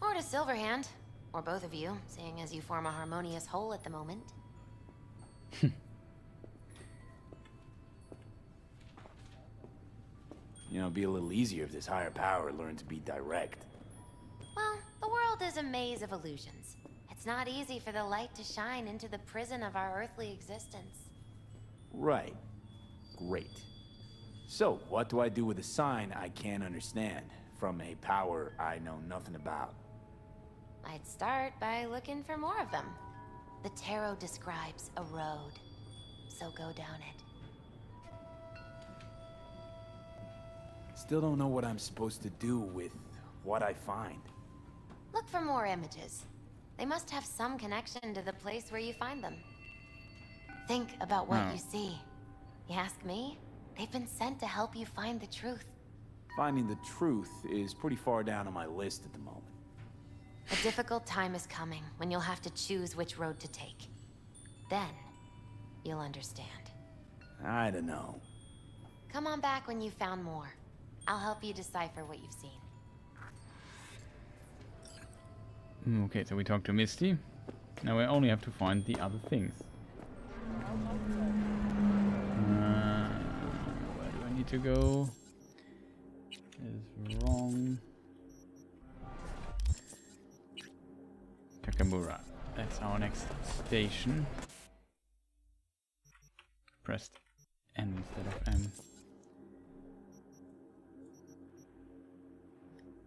Or to Silverhand. Or both of you, seeing as you form a harmonious whole at the moment. *laughs* You know, it'd be a little easier if this higher power learned to be direct. Well, the world is a maze of illusions. It's not easy for the light to shine into the prison of our earthly existence. Right. Great. So, what do I do with a sign I can't understand, from a power I know nothing about? I'd start by looking for more of them. The tarot describes a road, so go down it. Still don't know what I'm supposed to do with what I find. Look for more images. They must have some connection to the place where you find them. Think about what Hmm. you see. You ask me? They've been sent to help you find the truth. Finding the truth is pretty far down on my list at the moment. A difficult time is coming when you'll have to choose which road to take. Then, you'll understand. I don't know. Come on back when you've found more. I'll help you decipher what you've seen. Mm, Okay, so we talked to Misty. Now we only have to find the other things. To go? Is wrong. Takemura. That's our next station. Pressed N instead of M.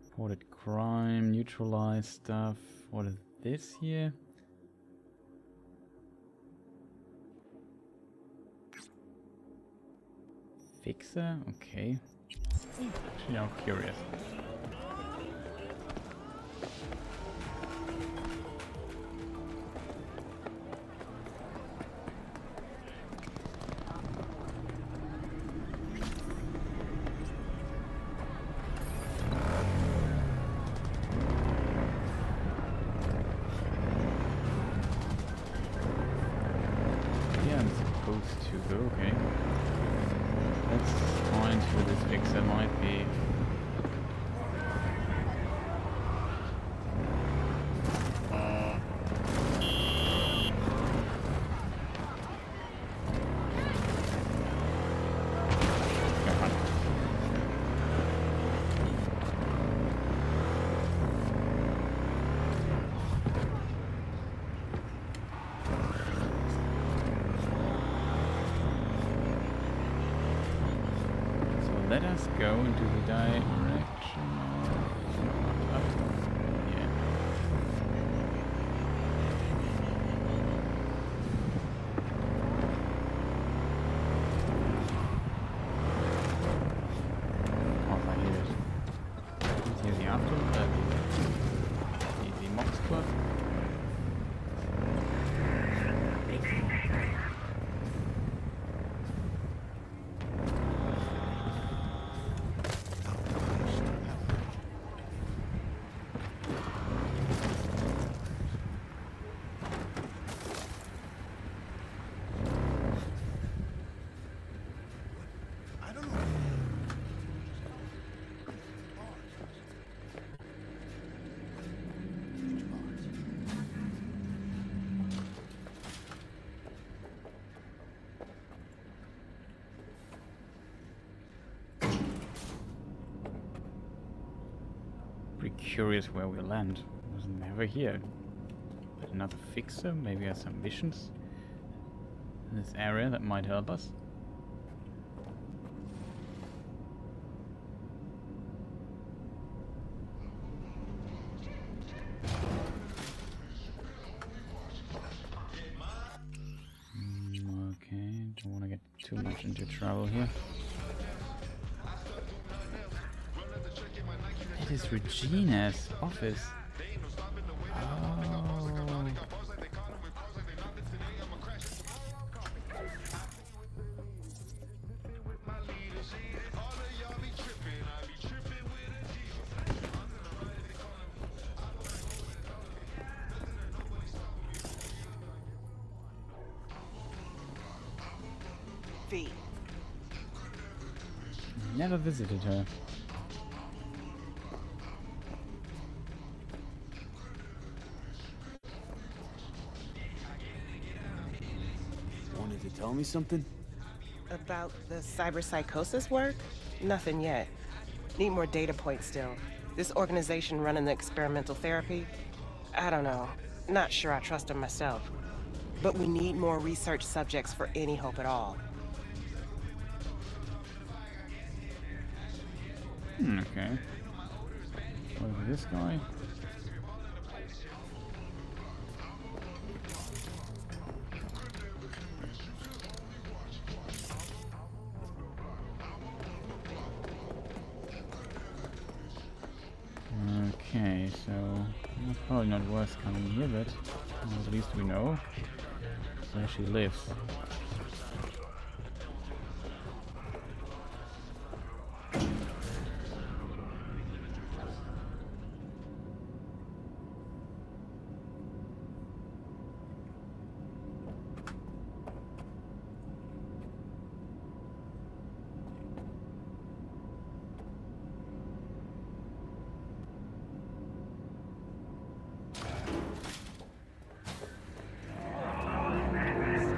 Reported crime, neutralize stuff. What is this here? Okay. Actually, I'm curious. Into the direction of... up. Yeah. Oh, I hear it. Is here the after... Uh, the, the Mox Club? Pretty curious where we land. Was never here. Another fixer? Maybe has some missions in this area that might help us. Mm, Okay, don't want to get too much into trouble here. Regina's office. Oh. Never visited her. Me something? About the cyberpsychosis work? Nothing yet. Need more data points still. This organization running the experimental therapy? I don't know. Not sure I trust them myself. But we need more research subjects for any hope at all. Hmm, okay. What is this guy? Where she lives.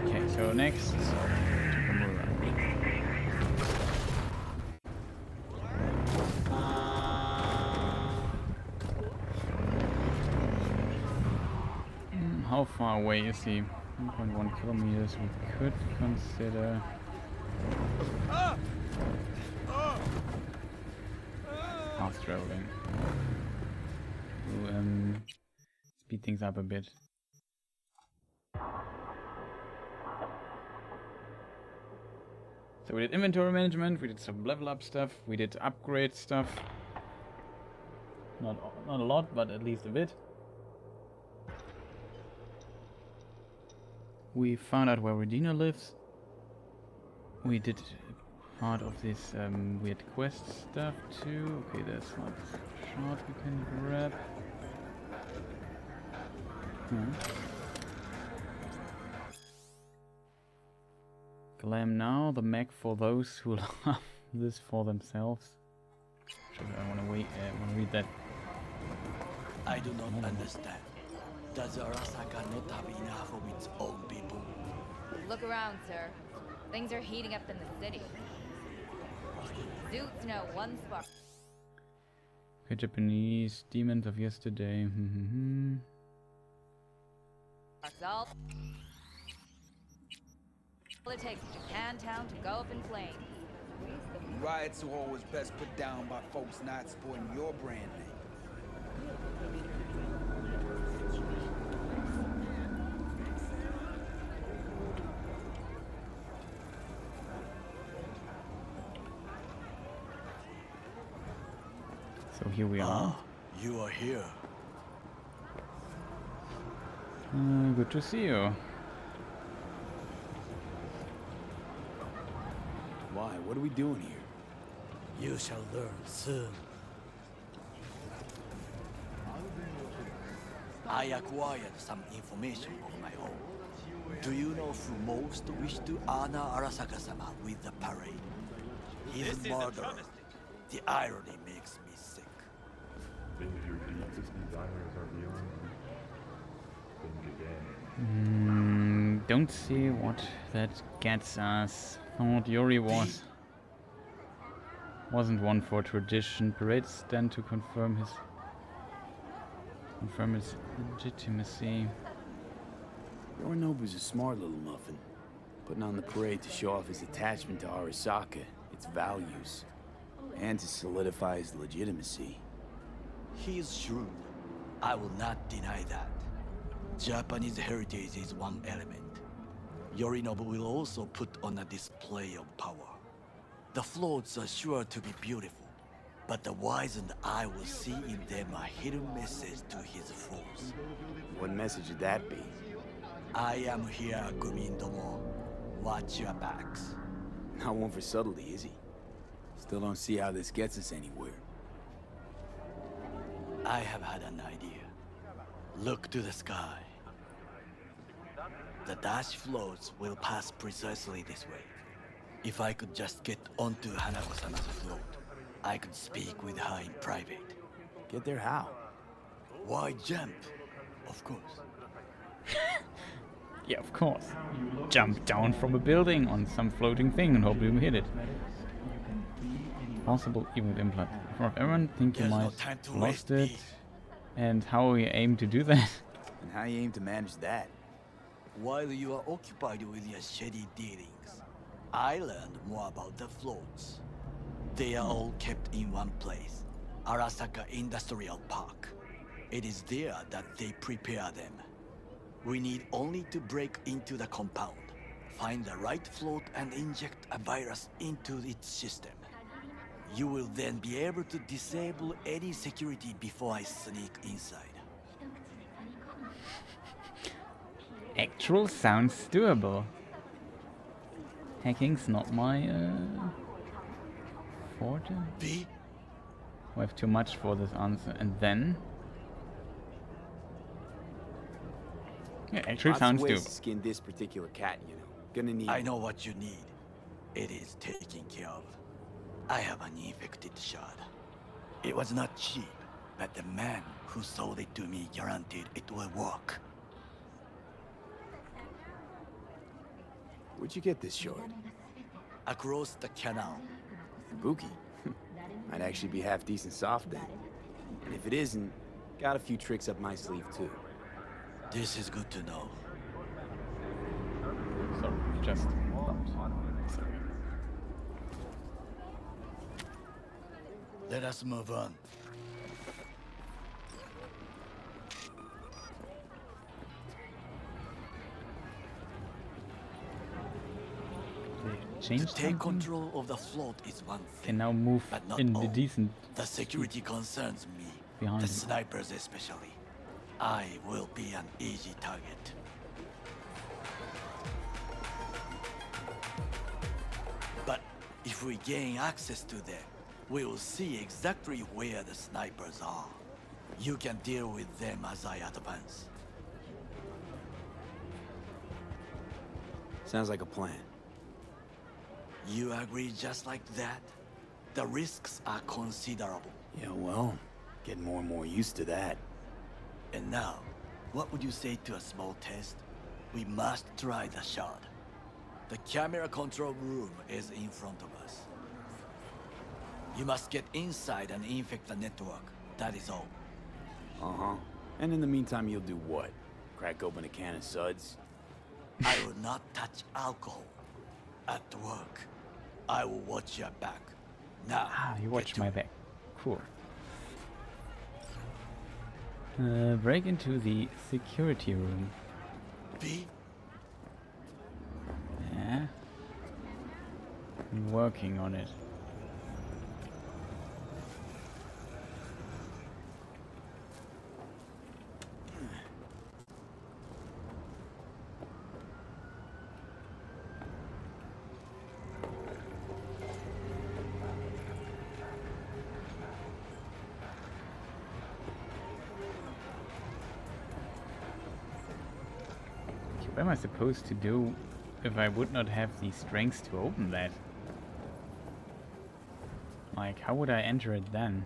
Okay, so next, Takemura. Mm, How he? 1.1 kilometers. We could consider. Fast traveling. To um, speed things up a bit. So we did inventory management, we did some level up stuff, we did upgrade stuff. Not not a lot, but at least a bit. We found out where Regina lives. We did part of this um, weird quest stuff too. Okay, there's not shot we can grab. Hmm. Glam now, the Mac for those who *laughs* love this for themselves. I want to wait? Uh, want to read that? I do not understand. Does Arasaka not have enough of its own people? Look around, sir. Things are heating up in the city. Suits know one spark. Okay, Japanese demons of yesterday. *laughs* Hmm. All all it takes is Japan Town to go up in flames. Riots are always best put down by folks not supporting your brand name. Here we are. Ah, you are here. Uh, good to see you. Why? What are we doing here? You shall learn soon. I acquired some information of my own. Do you know who most wish to honor Arasaka-sama with the parade? His This murderer. The irony deepest are beyond you. Think again. Mm, don't see what that gets us. Thought Yuri was. Wasn't one for tradition. Parade stand to confirm his confirm his legitimacy. Yorinobu's a smart little muffin, putting on the parade to show off his attachment to Arasaka, its values, and to solidify his legitimacy. He is shrewd. I will not deny that. Japanese heritage is one element. Yorinobu will also put on a display of power. The floats are sure to be beautiful, but the wizened eye will see in them a hidden message to his foes. What message would that be? I am here, Gumindomo. Watch your backs. Not one for subtlety, is he? Still don't see how this gets us anywhere. I have had an idea. Look to the sky. The dash floats will pass precisely this way. If I could just get onto Hanako-sama's float, I could speak with her in private. Get there how? Why jump? Of course. *laughs* Yeah, of course. Jump down from a building on some floating thing and hope you hit it. Possible even with implant. For everyone think you There's might time to lost waste, it. And how we aim to do that? *laughs* And how you aim to manage that? While you are occupied with your shady dealings, I learned more about the floats. They are all kept in one place, Arasaka Industrial Park. It is there that they prepare them. We need only to break into the compound, find the right float and inject a virus into its system. You will then be able to disable any security before I sneak inside. Actual sounds doable. Hacking's not my uh, forte. V? We have too much for this answer. And then? Yeah, actually Lots sounds of ways doable. to skin this particular cat, you know. Gonna need. I know what you need. It is taken care of. I have an infected shard. It was not cheap, but the man who sold it to me guaranteed it will work. Where'd you get this shard? Across the canal. Buki. *laughs* Might actually be half decent soft then. And if it isn't, got a few tricks up my sleeve too. This is good to know. just Let us move on. change to take something? control of the float is one thing. Can now move but not in all. the decent. The security concerns me. Behind the him. snipers especially. I will be an easy target. But if we gain access to them, we will see exactly where the snipers are. You can deal with them as I advance. Sounds like a plan. You agree just like that? The risks are considerable. Yeah, well, getting more and more used to that. And now, what would you say to a small test? We must try the shot. The camera control room is in front of us. You must get inside and infect the network. That is all. Uh-huh. And in the meantime, you'll do what? Crack open a can of suds? I will not touch alcohol. At work, I will watch your back. Now, Ah, you watch my back. Cool. Uh, break into the security room. V, Yeah. I'm working on it. Supposed to do if I would not have the strength to open that? Like, how would I enter it then?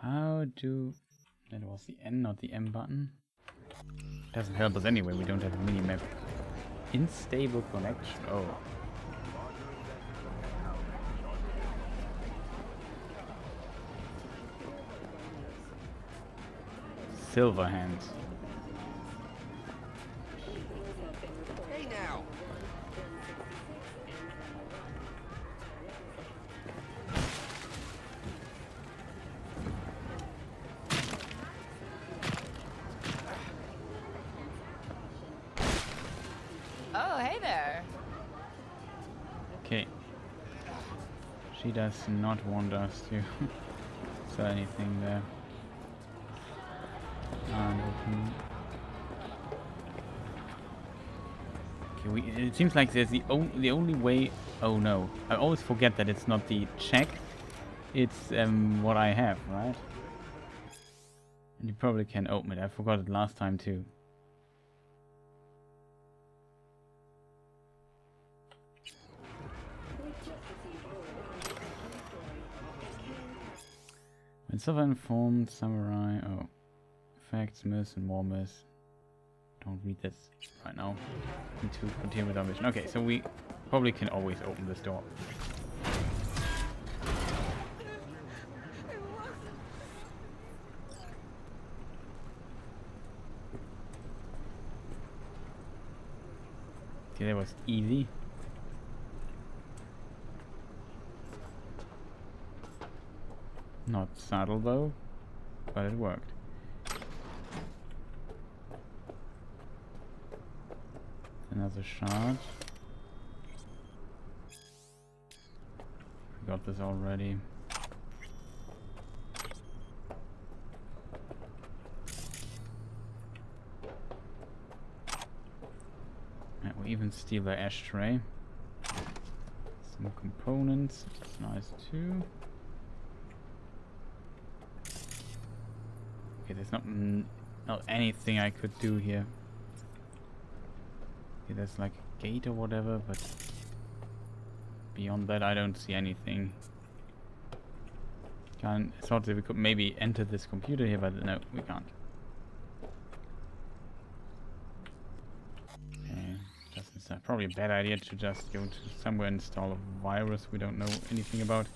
How do... That was the N, not the M button. Doesn't help us anyway, we don't have a mini-map. Unstable connection, oh. Silver hands. Hey now. Oh, hey there. Okay. She does not want us to *laughs* sell anything there. It seems like there's the, on, the only way... Oh no, I always forget that it's not the check, it's um, what I have, right? And you probably can open it, I forgot it last time too. When silver informed samurai. Oh. Facts, myths, and more myths. Don't read this right now. Need to continue with our mission. Okay, so we probably can always open this door. Okay, that was easy. Not subtle though, but it worked. Another shot. Got this already. And we even steal the ashtray. Some components, nice too. Okay, there's not not anything I could do here. Okay, there's like a gate or whatever, but beyond that I don't see anything. Can't, I thought that we could maybe enter this computer here, but no, we can't. Probably a bad idea to just go to somewhere and install a virus we don't know anything about.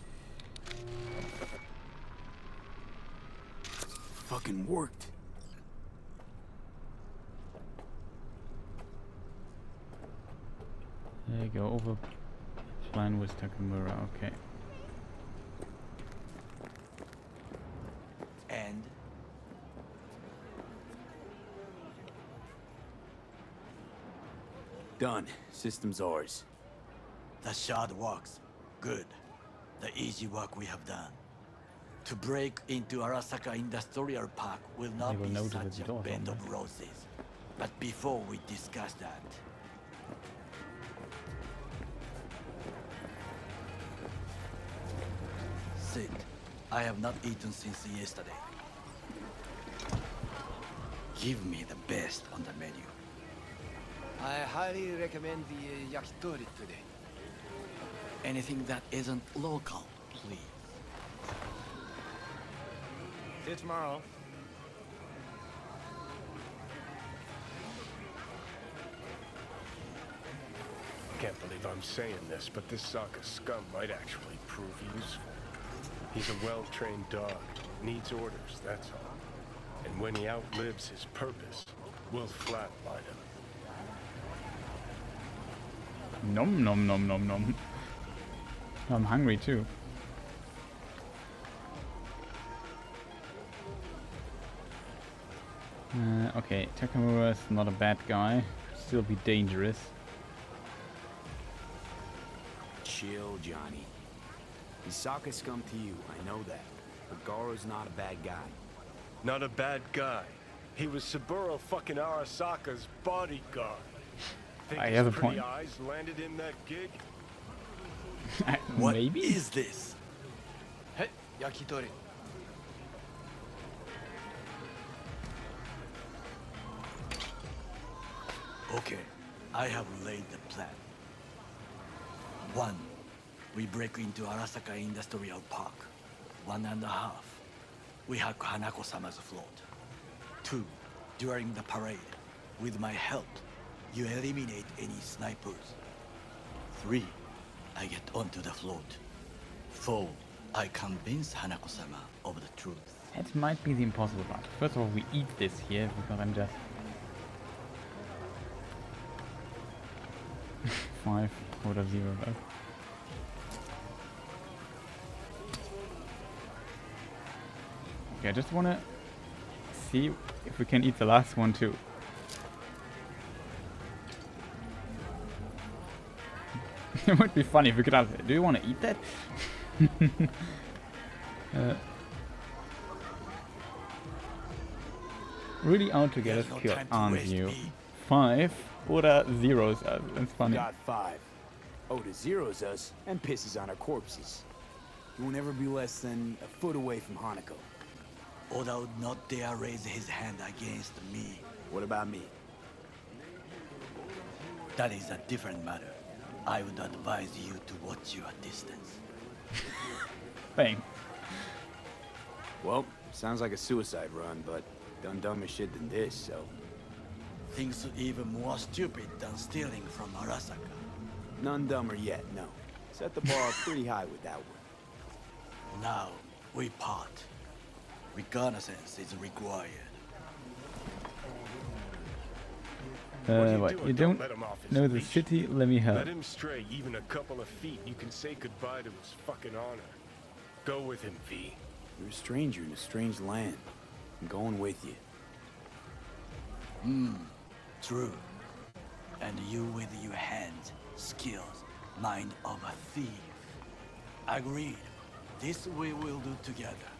fucking worked. There go, over plan with Takemura, okay. And Done. System's ours. the shard works. Good. The easy work we have done. To break into Arasaka Industrial Park will not will be such a doors bed of eh? roses. But before we discuss that, I have not eaten since yesterday. Give me the best on the menu. I highly recommend the uh, yakitori today. Anything that isn't local, please. See you tomorrow. Can't believe I'm saying this, but this 'Saka scum might actually prove useful. He's a well-trained dog. Needs orders, that's all. And when he outlives his purpose, we'll flatline him. Nom nom nom nom nom. I'm hungry too. Uh, okay, Takemura is not a bad guy. Still be dangerous. Chill, Johnny. He's 'Saka scum to you, I know that. But Goro's not a bad guy. Not a bad guy. He was Saburo fucking Arasaka's bodyguard. Think I have a point. eyes landed in that gig? *laughs* What Maybe? is this? Hey, yakitori. Okay, I have laid the plan. One, we break into Arasaka Industrial Park. One and a half, we hack Hanako-sama's float. Two, during the parade, with my help, you eliminate any snipers. Three, I get onto the float. Four, I convince Hanako-sama of the truth. That might be the impossible part. First of all, we eat this here because I'm just *laughs* five of zero. Okay, I just wanna see if we can eat the last one too. *laughs* it would be funny if we could ask, do you want to eat that? *laughs* uh, really out to get us no killed, aren't you? V. Five or zeros? Uh, that's funny. Got five. Oda zeros us and pisses on our corpses. You won't ever be less than a foot away from Hanako. Oda would not dare raise his hand against me. What about me? That is a different matter. I would advise you to watch your distance. *laughs* Bang. Well, sounds like a suicide run, but done dumber shit than this, so. Things even more stupid than stealing from Arasaka. None dumber yet, no. Set the bar *laughs* pretty high with that one. Now, we part. Reconnaissance is required. Uh, what? doing? You Don't don't let him off know the city? Let me help. Let him stray even a couple of feet. You can say goodbye to his fucking honor. Go with him, V. You're a stranger in a strange land. I'm going with you. Hmm, true. And you with your hands, skills, mind of a thief. Agreed. This we will do together.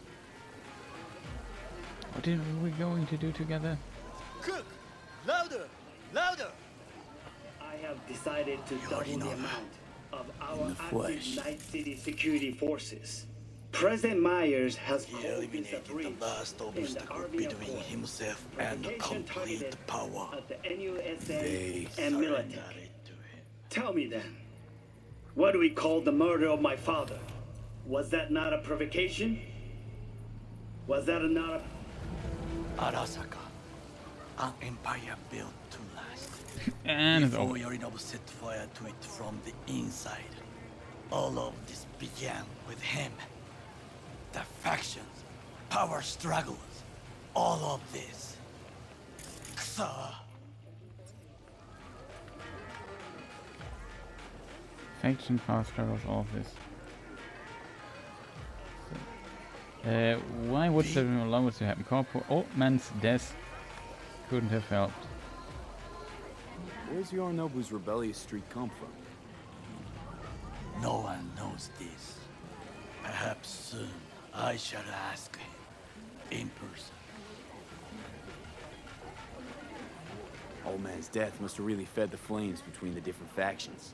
What are we going to do together? Cook! Louder! Louder! I have decided to double the amount of our the active. Night City security forces. President Myers has He called this a eliminated the breach last in the obstacle between Corps. himself and Provocation complete power. At the NUSA They and Militech. Tell me then, what do we call the murder of my father? Was that not a provocation? Was that not a Arasaka, an empire built to last. And Before. Yorinobu set fire to it from the inside, all of this began with him. The factions, power struggles, all of this. Ksa. Faction power struggles, all of this. Uh, why would the allow it to happen? Corporal Altman's death couldn't have helped. Where's Yorinobu's rebellious streak come from? No one knows this. Perhaps soon I shall ask him in person. Old man's death must have really fed the flames between the different factions.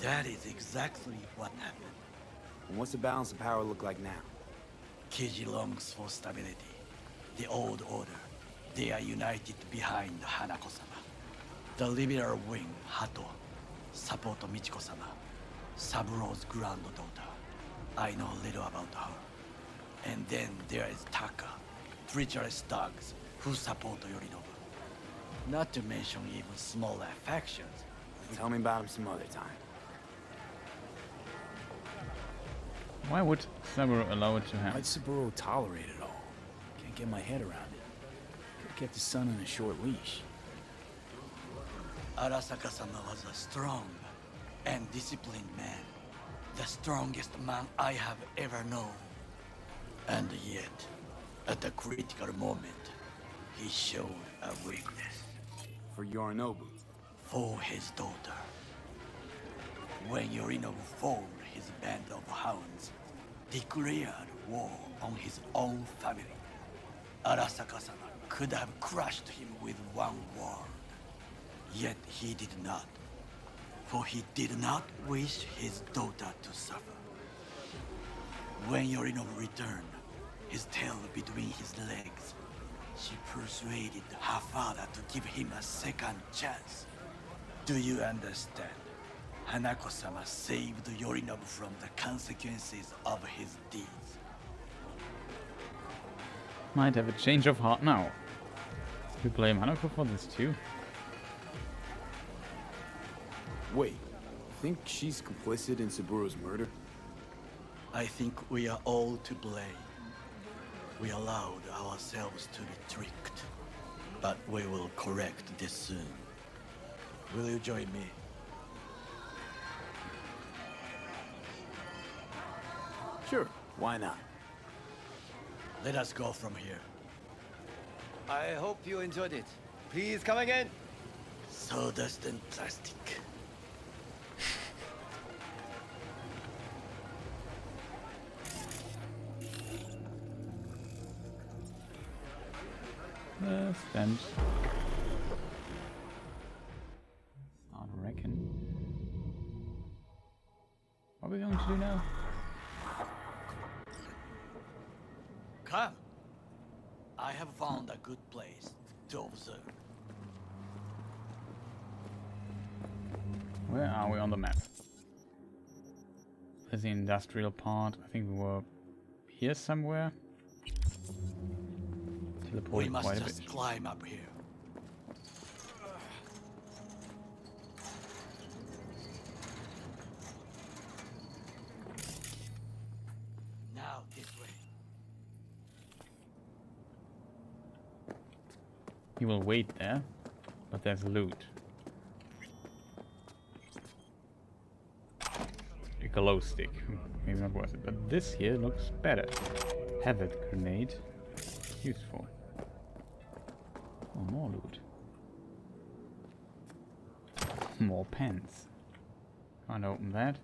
That is exactly what happened. And what's the balance of power look like now? Kiji longs for stability. The old order. They are united behind Hanako-sama. The liberal wing, Hato, support Michiko-sama, Saburo's granddaughter. I know little about her. And then there is Taka, treacherous dogs who support Yorinobu. Not to mention even smaller factions. Tell me about him some other time. Why would Saburo allow it to happen? Why'd Saburo tolerate it all? Can't get my head around it. Could've kept his son on a short leash. Arasaka-sama was a strong and disciplined man. The strongest man I have ever known. And yet, at a critical moment, he showed a weakness. For Yorinobu? For his daughter. When Yorinobu formed his band of hounds, declared war on his own family, Arasaka-sama could have crushed him with one word. Yet he did not. For he did not wish his daughter to suffer. When Yorinobu returned, his tail between his legs, she persuaded her father to give him a second chance. Do you understand? Hanako-sama saved Yorinobu from the consequences of his deeds. Might have a change of heart now. You blame Hanako for this too? Wait, think she's complicit in Saburo's murder? I think we are all to blame. We allowed ourselves to be tricked. But we will correct this soon. Will you join me? Sure, why not? Let us go from here. I hope you enjoyed it. Please come again. Sawdust and plastic. Uh, stand. Start reckon. What are we going to do now? Come. I have found a good place to observe. Where are we on the map? There's the industrial part. I think we were here somewhere. We must just climb up here. Now this way. He will wait there, but there's loot. A glow stick. Hmm, Maybe not worth it. But this here looks better. Havoc grenade. Useful. Oh, more loot. More pens. Can't open that.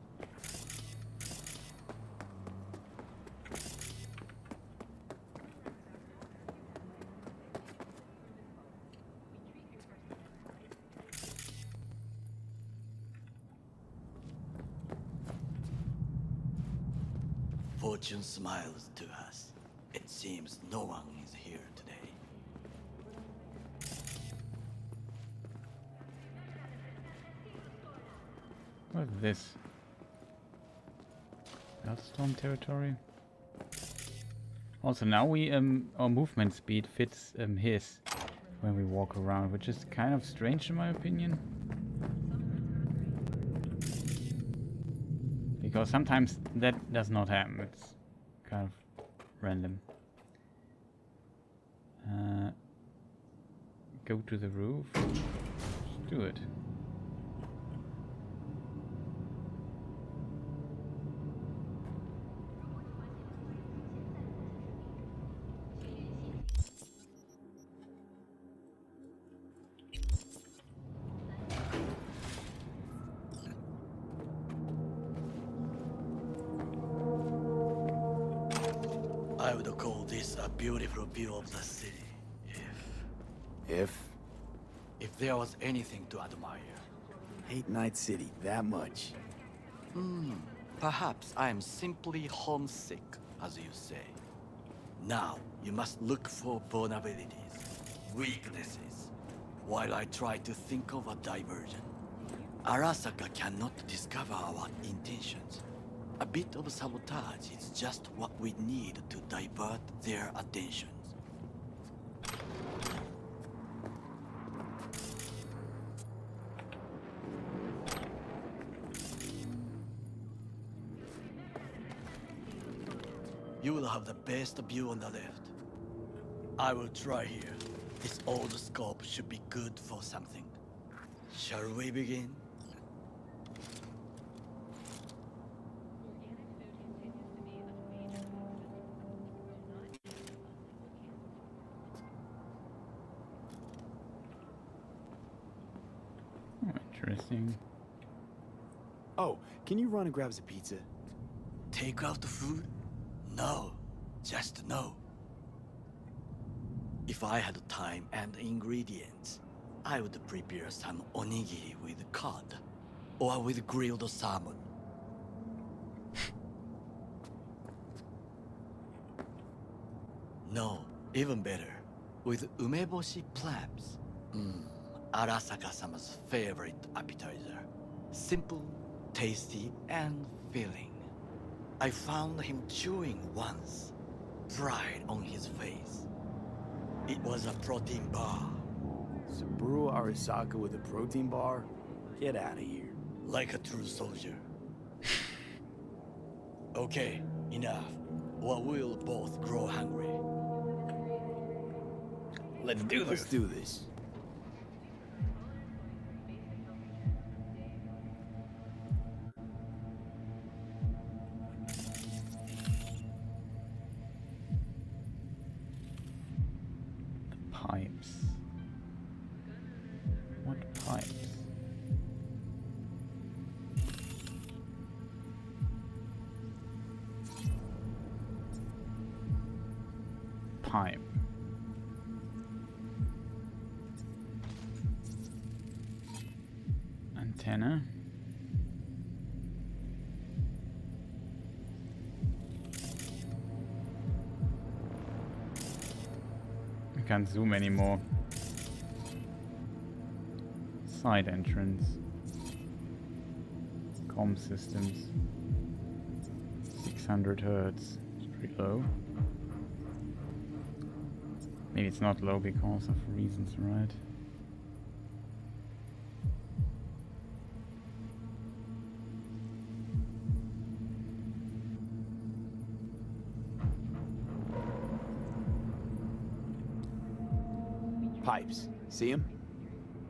Fortune smiles to us. It seems no one is here today. What's this? Storm territory. Also now we um our movement speed fits um his when we walk around, which is kind of strange in my opinion. Because sometimes that does not happen. It's kind of random. Uh, go to the roof. Let's do it. Was anything to admire. Hate Night City that much. Hmm. Perhaps I am simply homesick, as you say. Now, you must look for vulnerabilities, weaknesses, while I try to think of a diversion. Arasaka cannot discover our intentions. A bit of sabotage is just what we need to divert their attentions. Will have the best view on the left. I will try here. This old scope should be good for something. Shall we begin? Oh, interesting. Oh, can you run and grab us a pizza? Take out the food? No, just no. If I had time and ingredients, I would prepare some onigiri with cod, or with grilled salmon. no, even better, with umeboshi clams. Mmm, Arasaka-sama's favorite appetizer. Simple, tasty, and filling. I found him chewing once, pride on his face. It was a protein bar. Saburo Arasaka with a protein bar? Get out of here. Like a true soldier. *sighs* okay, enough. Or we'll both grow hungry. Let's do this. Let's do this. Can't zoom anymore. Side entrance. Com systems. 600 hertz. It's pretty low. Maybe it's not low because of reasons, right? See him?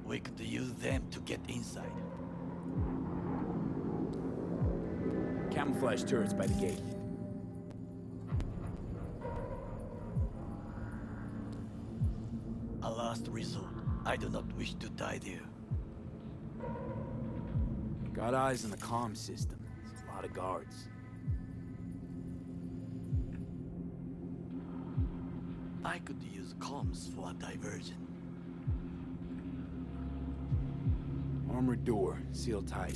We could use them to get inside. Camouflage turrets by the gate. A last resort. I do not wish to die there. Got eyes on the comm system. There's a lot of guards. I could use comms for a diversion. Armored door, sealed tight.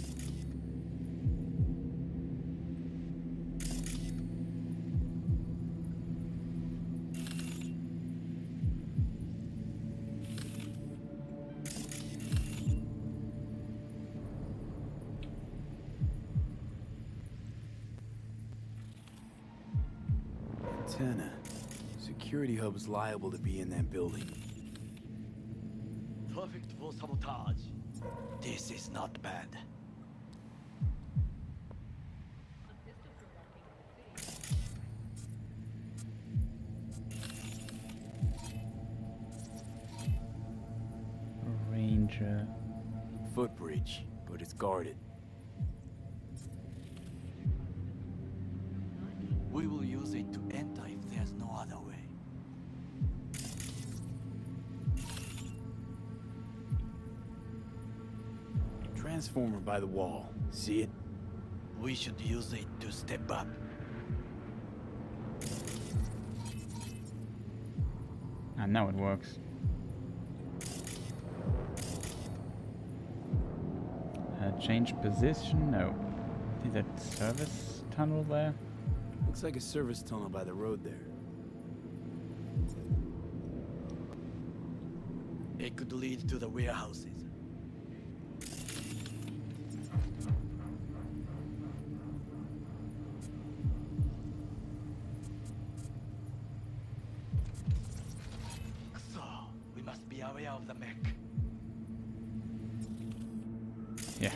Antenna. Security hub is liable to be in that building. Guarded. We will use it to enter if there's no other way. Transformer by the wall. See it? We should use it to step up. I know it works. Uh, change position? No. Is that service tunnel there? Looks like a service tunnel by the road there. It could lead to the warehouses. Yeah.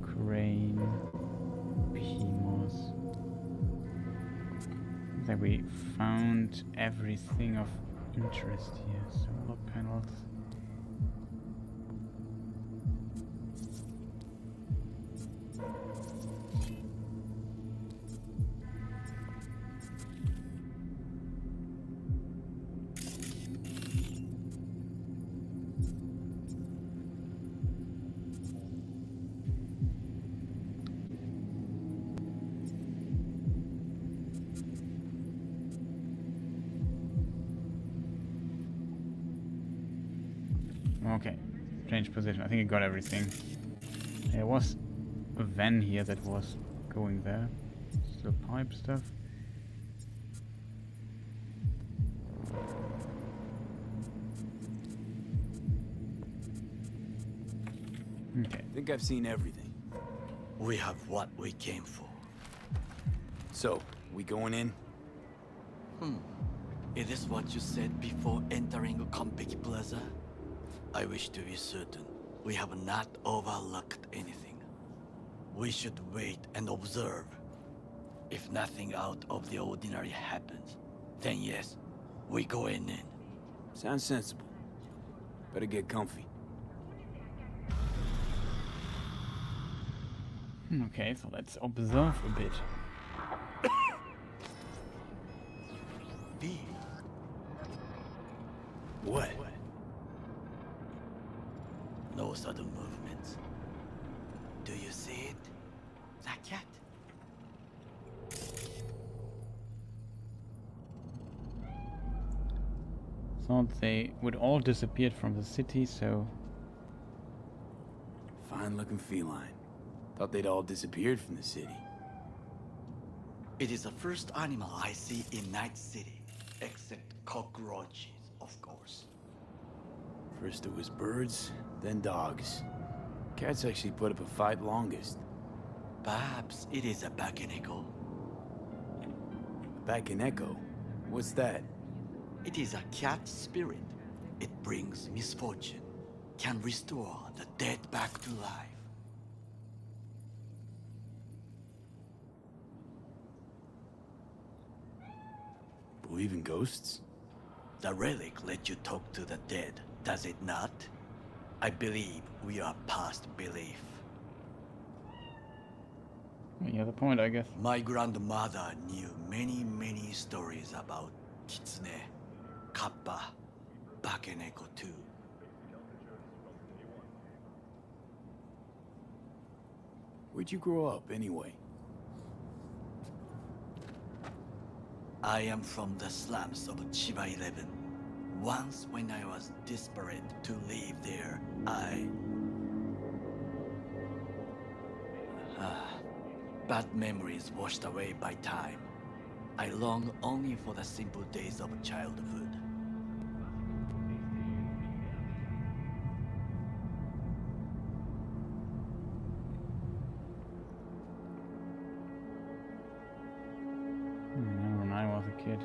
Crane. Behemoth. That we found everything of interest here. Solar panels. Got everything. There was a van here that was going there. Still pipe stuff. Okay. I think I've seen everything. We have what we came for. So, we going in? Hmm. Is this what you said before entering a Konpeki Plaza? I wish to be certain we have not overlooked anything. We should wait and observe. If nothing out of the ordinary happens, then yes, we go in in. Sounds sensible. Better get comfy. Hmm, okay, so let's observe a bit. V. What? No sudden movements. Do you see it? That cat? Thought they would all disappeared from the city, so Fine looking feline. Thought they'd all disappeared from the city. It is the first animal I see in Night City, except cockroaches, of course. First it was birds, then dogs. Cats actually put up a fight longest. Perhaps it is a Bakeneko. Back in Echo? What's that? It is a cat spirit. It brings misfortune, can restore the dead back to life. Believe in ghosts? The relic let you talk to the dead, does it not? I believe we are past belief. you have a point, I guess. My grandmother knew many, many stories about Kitsune, Kappa, Bakeneko too. Where'd you grow up, anyway? I am from the slums of Chiba 11. Once when I was desperate to leave there, I... Ah, bad memories washed away by time. I long only for the simple days of childhood. Kid.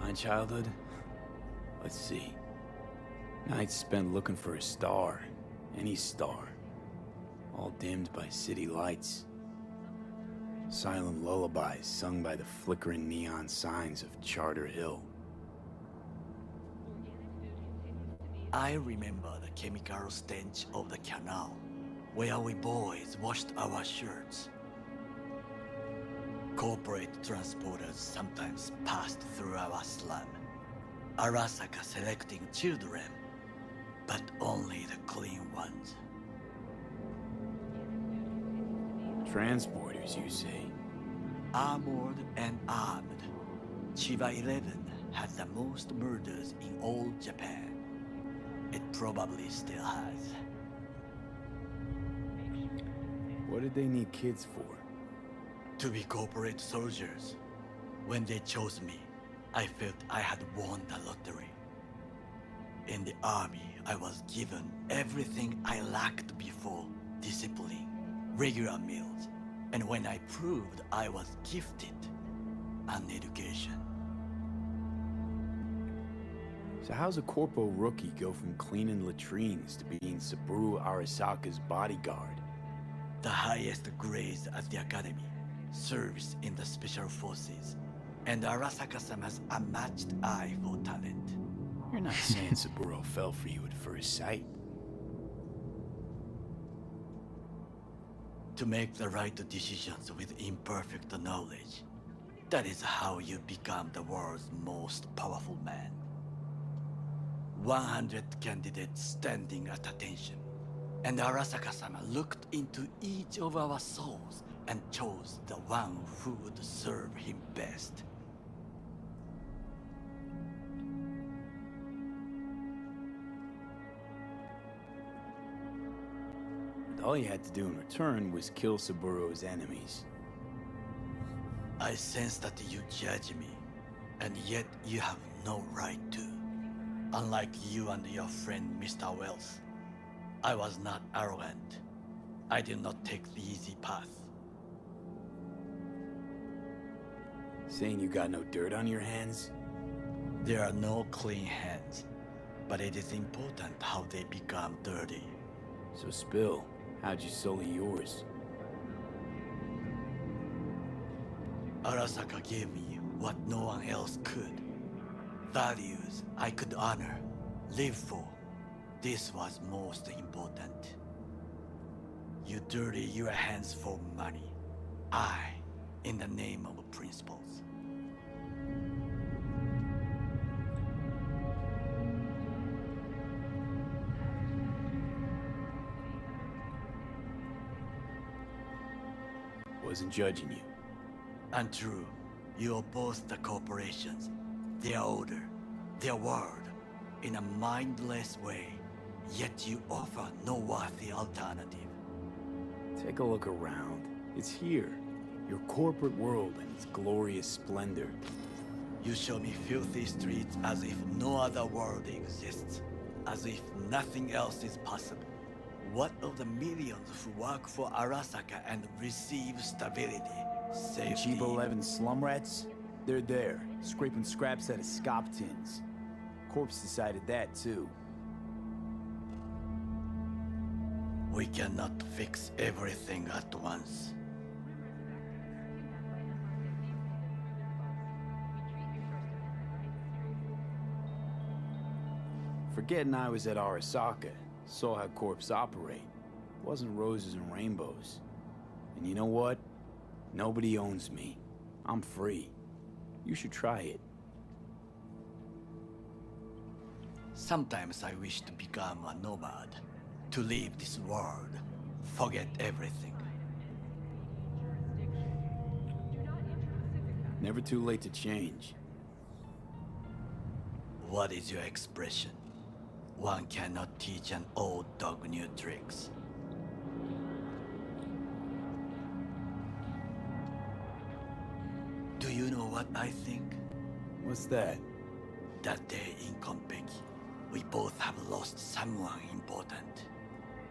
My childhood? Let's see. Nights spent looking for a star. Any star. all dimmed by city lights. Silent lullabies sung by the flickering neon signs of Charter Hill. I remember the chemical stench of the canal, where we boys washed our shirts. Corporate transporters sometimes passed through our slum. Arasaka selecting children, but only the clean ones. Transporters, you say? Armored and armed. Chiba 11 had the most murders in all Japan. It probably still has. What did they need kids for? To be corporate soldiers. When they chose me, I felt I had won the lottery. In the army, I was given everything I lacked before discipline, regular meals, and when I proved I was gifted, an education. So how's a corpo rookie go from cleaning latrines to being Saburo Arasaka's bodyguard? The highest grades at the academy, serves in the special forces, and Arasaka-sama has a matched eye for talent. You're not *laughs* saying Saburo fell for you at first sight. To make the right decisions with imperfect knowledge. That is how you become the world's most powerful man. 100 candidates standing at attention. And Arasaka-sama looked into each of our souls and chose the one who would serve him best. And all you had to do in return was kill Saburo's enemies. I sense that you judge me, and yet you have no right to. Unlike you and your friend Mr. Wells, I was not arrogant. I did not take the easy path. Saying you got no dirt on your hands? There are no clean hands, but it is important how they become dirty. So spill, how'd you sully yours? Arasaka gave me what no one else could. Values I could honor, live for. This was most important. You dirty your hands for money. I, in the name of principles. Wasn't judging you. Untrue. You oppose the corporations, their order, their world, in a mindless way, yet you offer no worthy alternative. Take a look around. It's here. Your corporate world and its glorious splendor. You show me filthy streets as if no other world exists, as if nothing else is possible. What of the millions who work for Arasaka and receive stability, safety? Chiba 11 slum rats? They're there, scraping scraps out of scop tins. Corpse decided that too. We cannot fix everything at once. Forgetting I was at Arasaka, saw how corps operate. It Wasn't roses and rainbows. And you know what? Nobody owns me. I'm free. You should try it. Sometimes I wish to become a nomad, to leave this world, forget everything. Never too late to change. What is your expression? One cannot teach an old dog new tricks. Do you know what I think? What's that? That day in Konpeki, we both have lost someone important.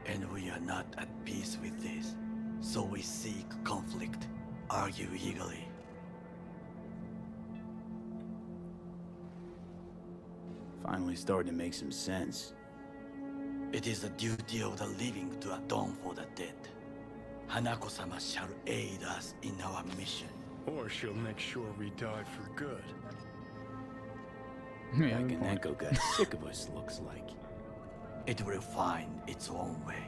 And we are not at peace with this. So we seek conflict, argue eagerly. Finally starting to make some sense. It is the duty of the living to atone for the dead. Hanako-sama shall aid us in our mission. Or she'll make sure we die for good. Yeah, Ganeko got sick of us, looks like. It will find its own way.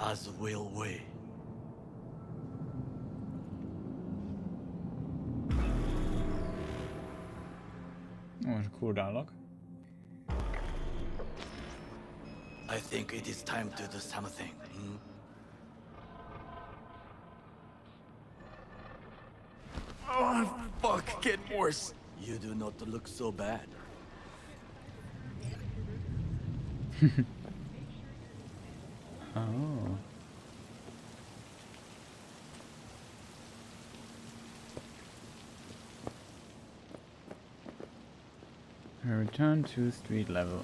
As will we. Oh, that's a cool dialogue. I think it is time to do something. Hmm? Oh, fuck, get worse. You do not look so bad. Oh. Return to street level.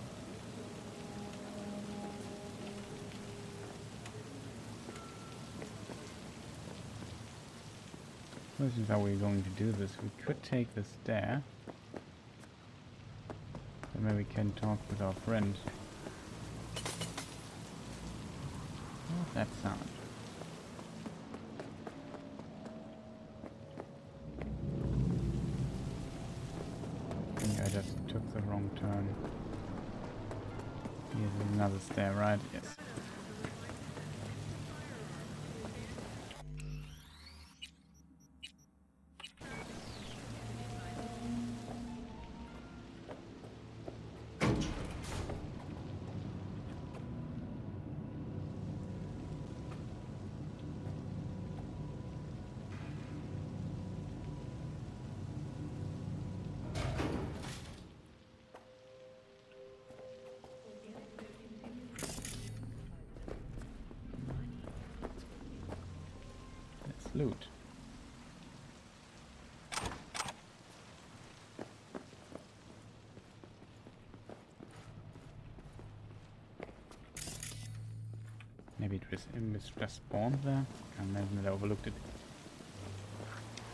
This is how we're going to do this. We could take the stair. Then maybe we can talk with our friend. Sound? I think I just took the wrong turn. Here's another stair, right? Yes. Loot. Maybe it was it was just spawned there. Can't imagine that I overlooked it.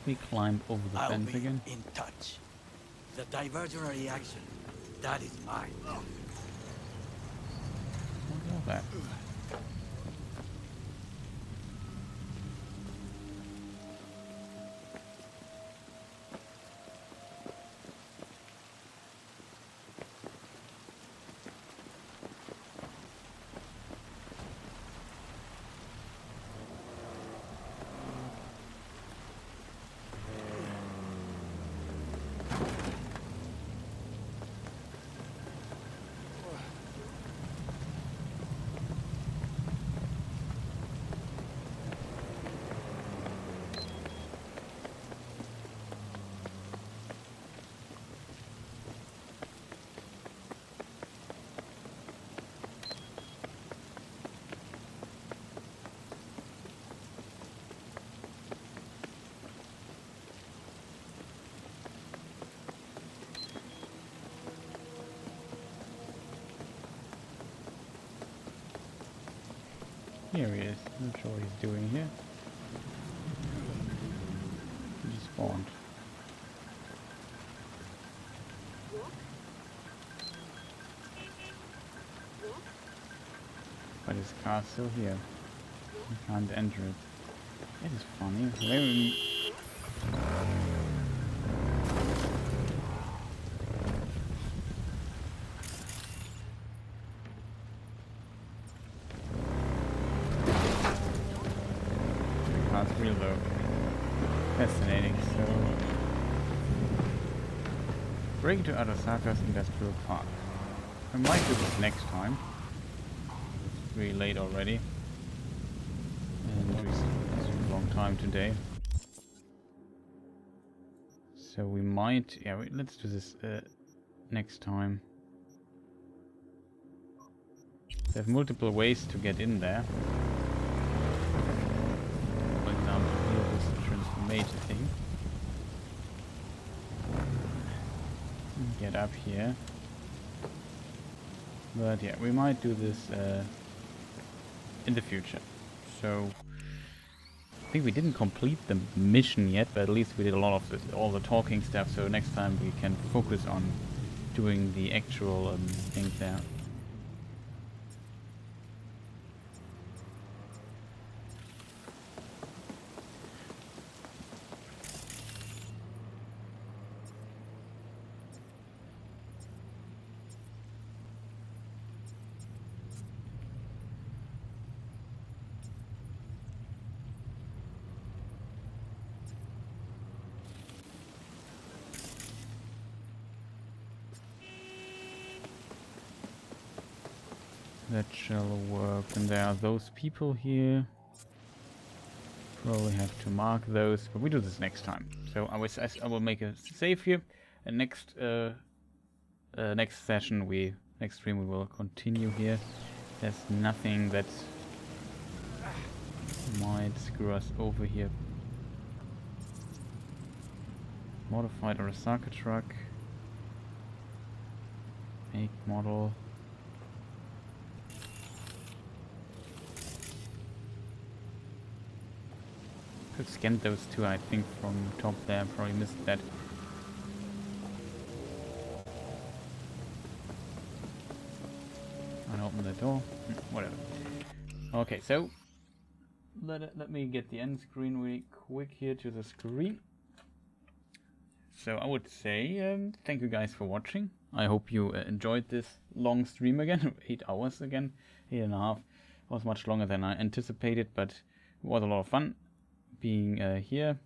We climb over the I'll fence be again. in touch. The divergent reaction, that is mine. What's all that? Here he is. Not sure what he's doing here. He just spawned. But his car's still here. You can't enter it. It is funny That's real though. Fascinating. So, break to Arasaka's industrial park. I might do this next time. It's really late already. And spent a long time today. So we might, yeah, wait, let's do this uh, next time. There's multiple ways to get in there. For example, here this transformator thing. Get up here. But yeah, we might do this uh, in the future. So I think we didn't complete the mission yet, but at least we did a lot of this, all the talking stuff. So next time we can focus on doing the actual um, things there. That shall work. And there are those people here. Probably have to mark those, but we do this next time. So I, was, I will make a save here. And next uh, uh, next session, we next stream we will continue here. There's nothing that might screw us over here. Modified Arasaka truck. Make model. Could scan those two, I think, from top there. Probably missed that. And open the door. Hmm, whatever. Okay, so let let me get the end screen really quick here to the screen. So I would say um, thank you guys for watching. I hope you uh, enjoyed this long stream again, *laughs* eight hours again, eight and a half. It was much longer than I anticipated, but it was a lot of fun being uh, here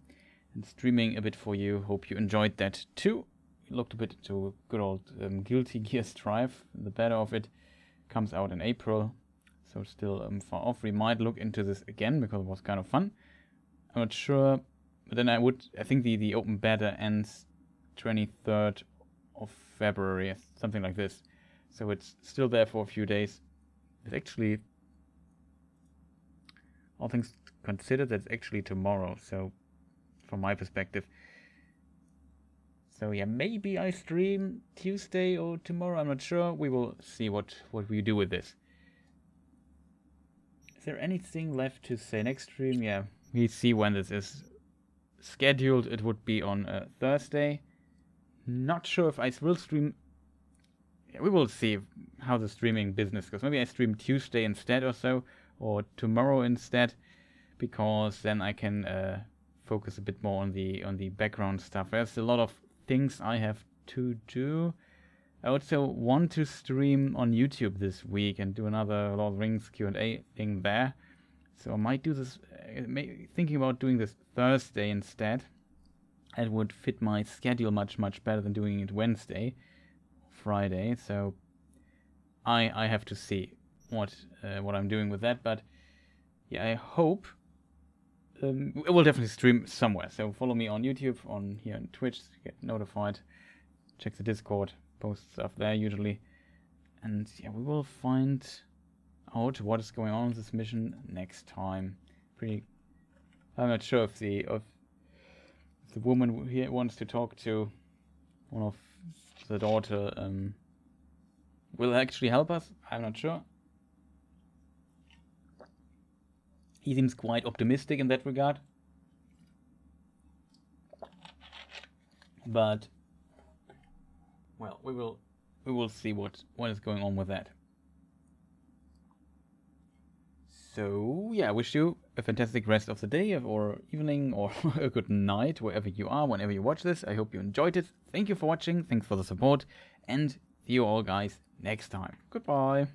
and streaming a bit for you. Hope you enjoyed that too. Looked a bit to good old um, Guilty *laughs* Gear Strive. The better of it comes out in April, so still um, far off. We might look into this again because it was kind of fun. I'm not sure, but then I would. I think the the open beta ends 23rd of February, something like this. So it's still there for a few days. It's actually, all things considered, that's actually tomorrow. So, from my perspective. So yeah, maybe I stream Tuesday or tomorrow. I'm not sure. We will see what what we do with this. Is there anything left to say next stream? Yeah, we see when this is scheduled. It would be on uh, Thursday. Not sure if I will stream. We will see how the streaming business goes. Maybe I stream Tuesday instead or so, or tomorrow instead, because then I can uh, focus a bit more on the on the background stuff. There's a lot of things I have to do. I also want to stream on YouTube this week and do another Lord of Rings Q&A thing there. So I might do this, uh, thinking about doing this Thursday instead. It would fit my schedule much, much better than doing it Wednesday, Friday. So I I have to see what uh, what I'm doing with that. But yeah, I hope um, I will definitely stream somewhere. So follow me on YouTube, on here on Twitch, get notified. Check the Discord, post stuff there usually, and yeah, we will find out what is going on with this mission next time. Pretty. I'm not sure if the if the woman here wants to talk to one of the daughter um, will actually help us. I'm not sure. He seems quite optimistic in that regard. But well, we will we will see what what is going on with that. So yeah, I wish you a fantastic rest of the day or evening or *laughs* a good night wherever you are, whenever you watch this. I hope you enjoyed it. Thank you for watching. Thanks for the support, and see you all guys next time. Goodbye.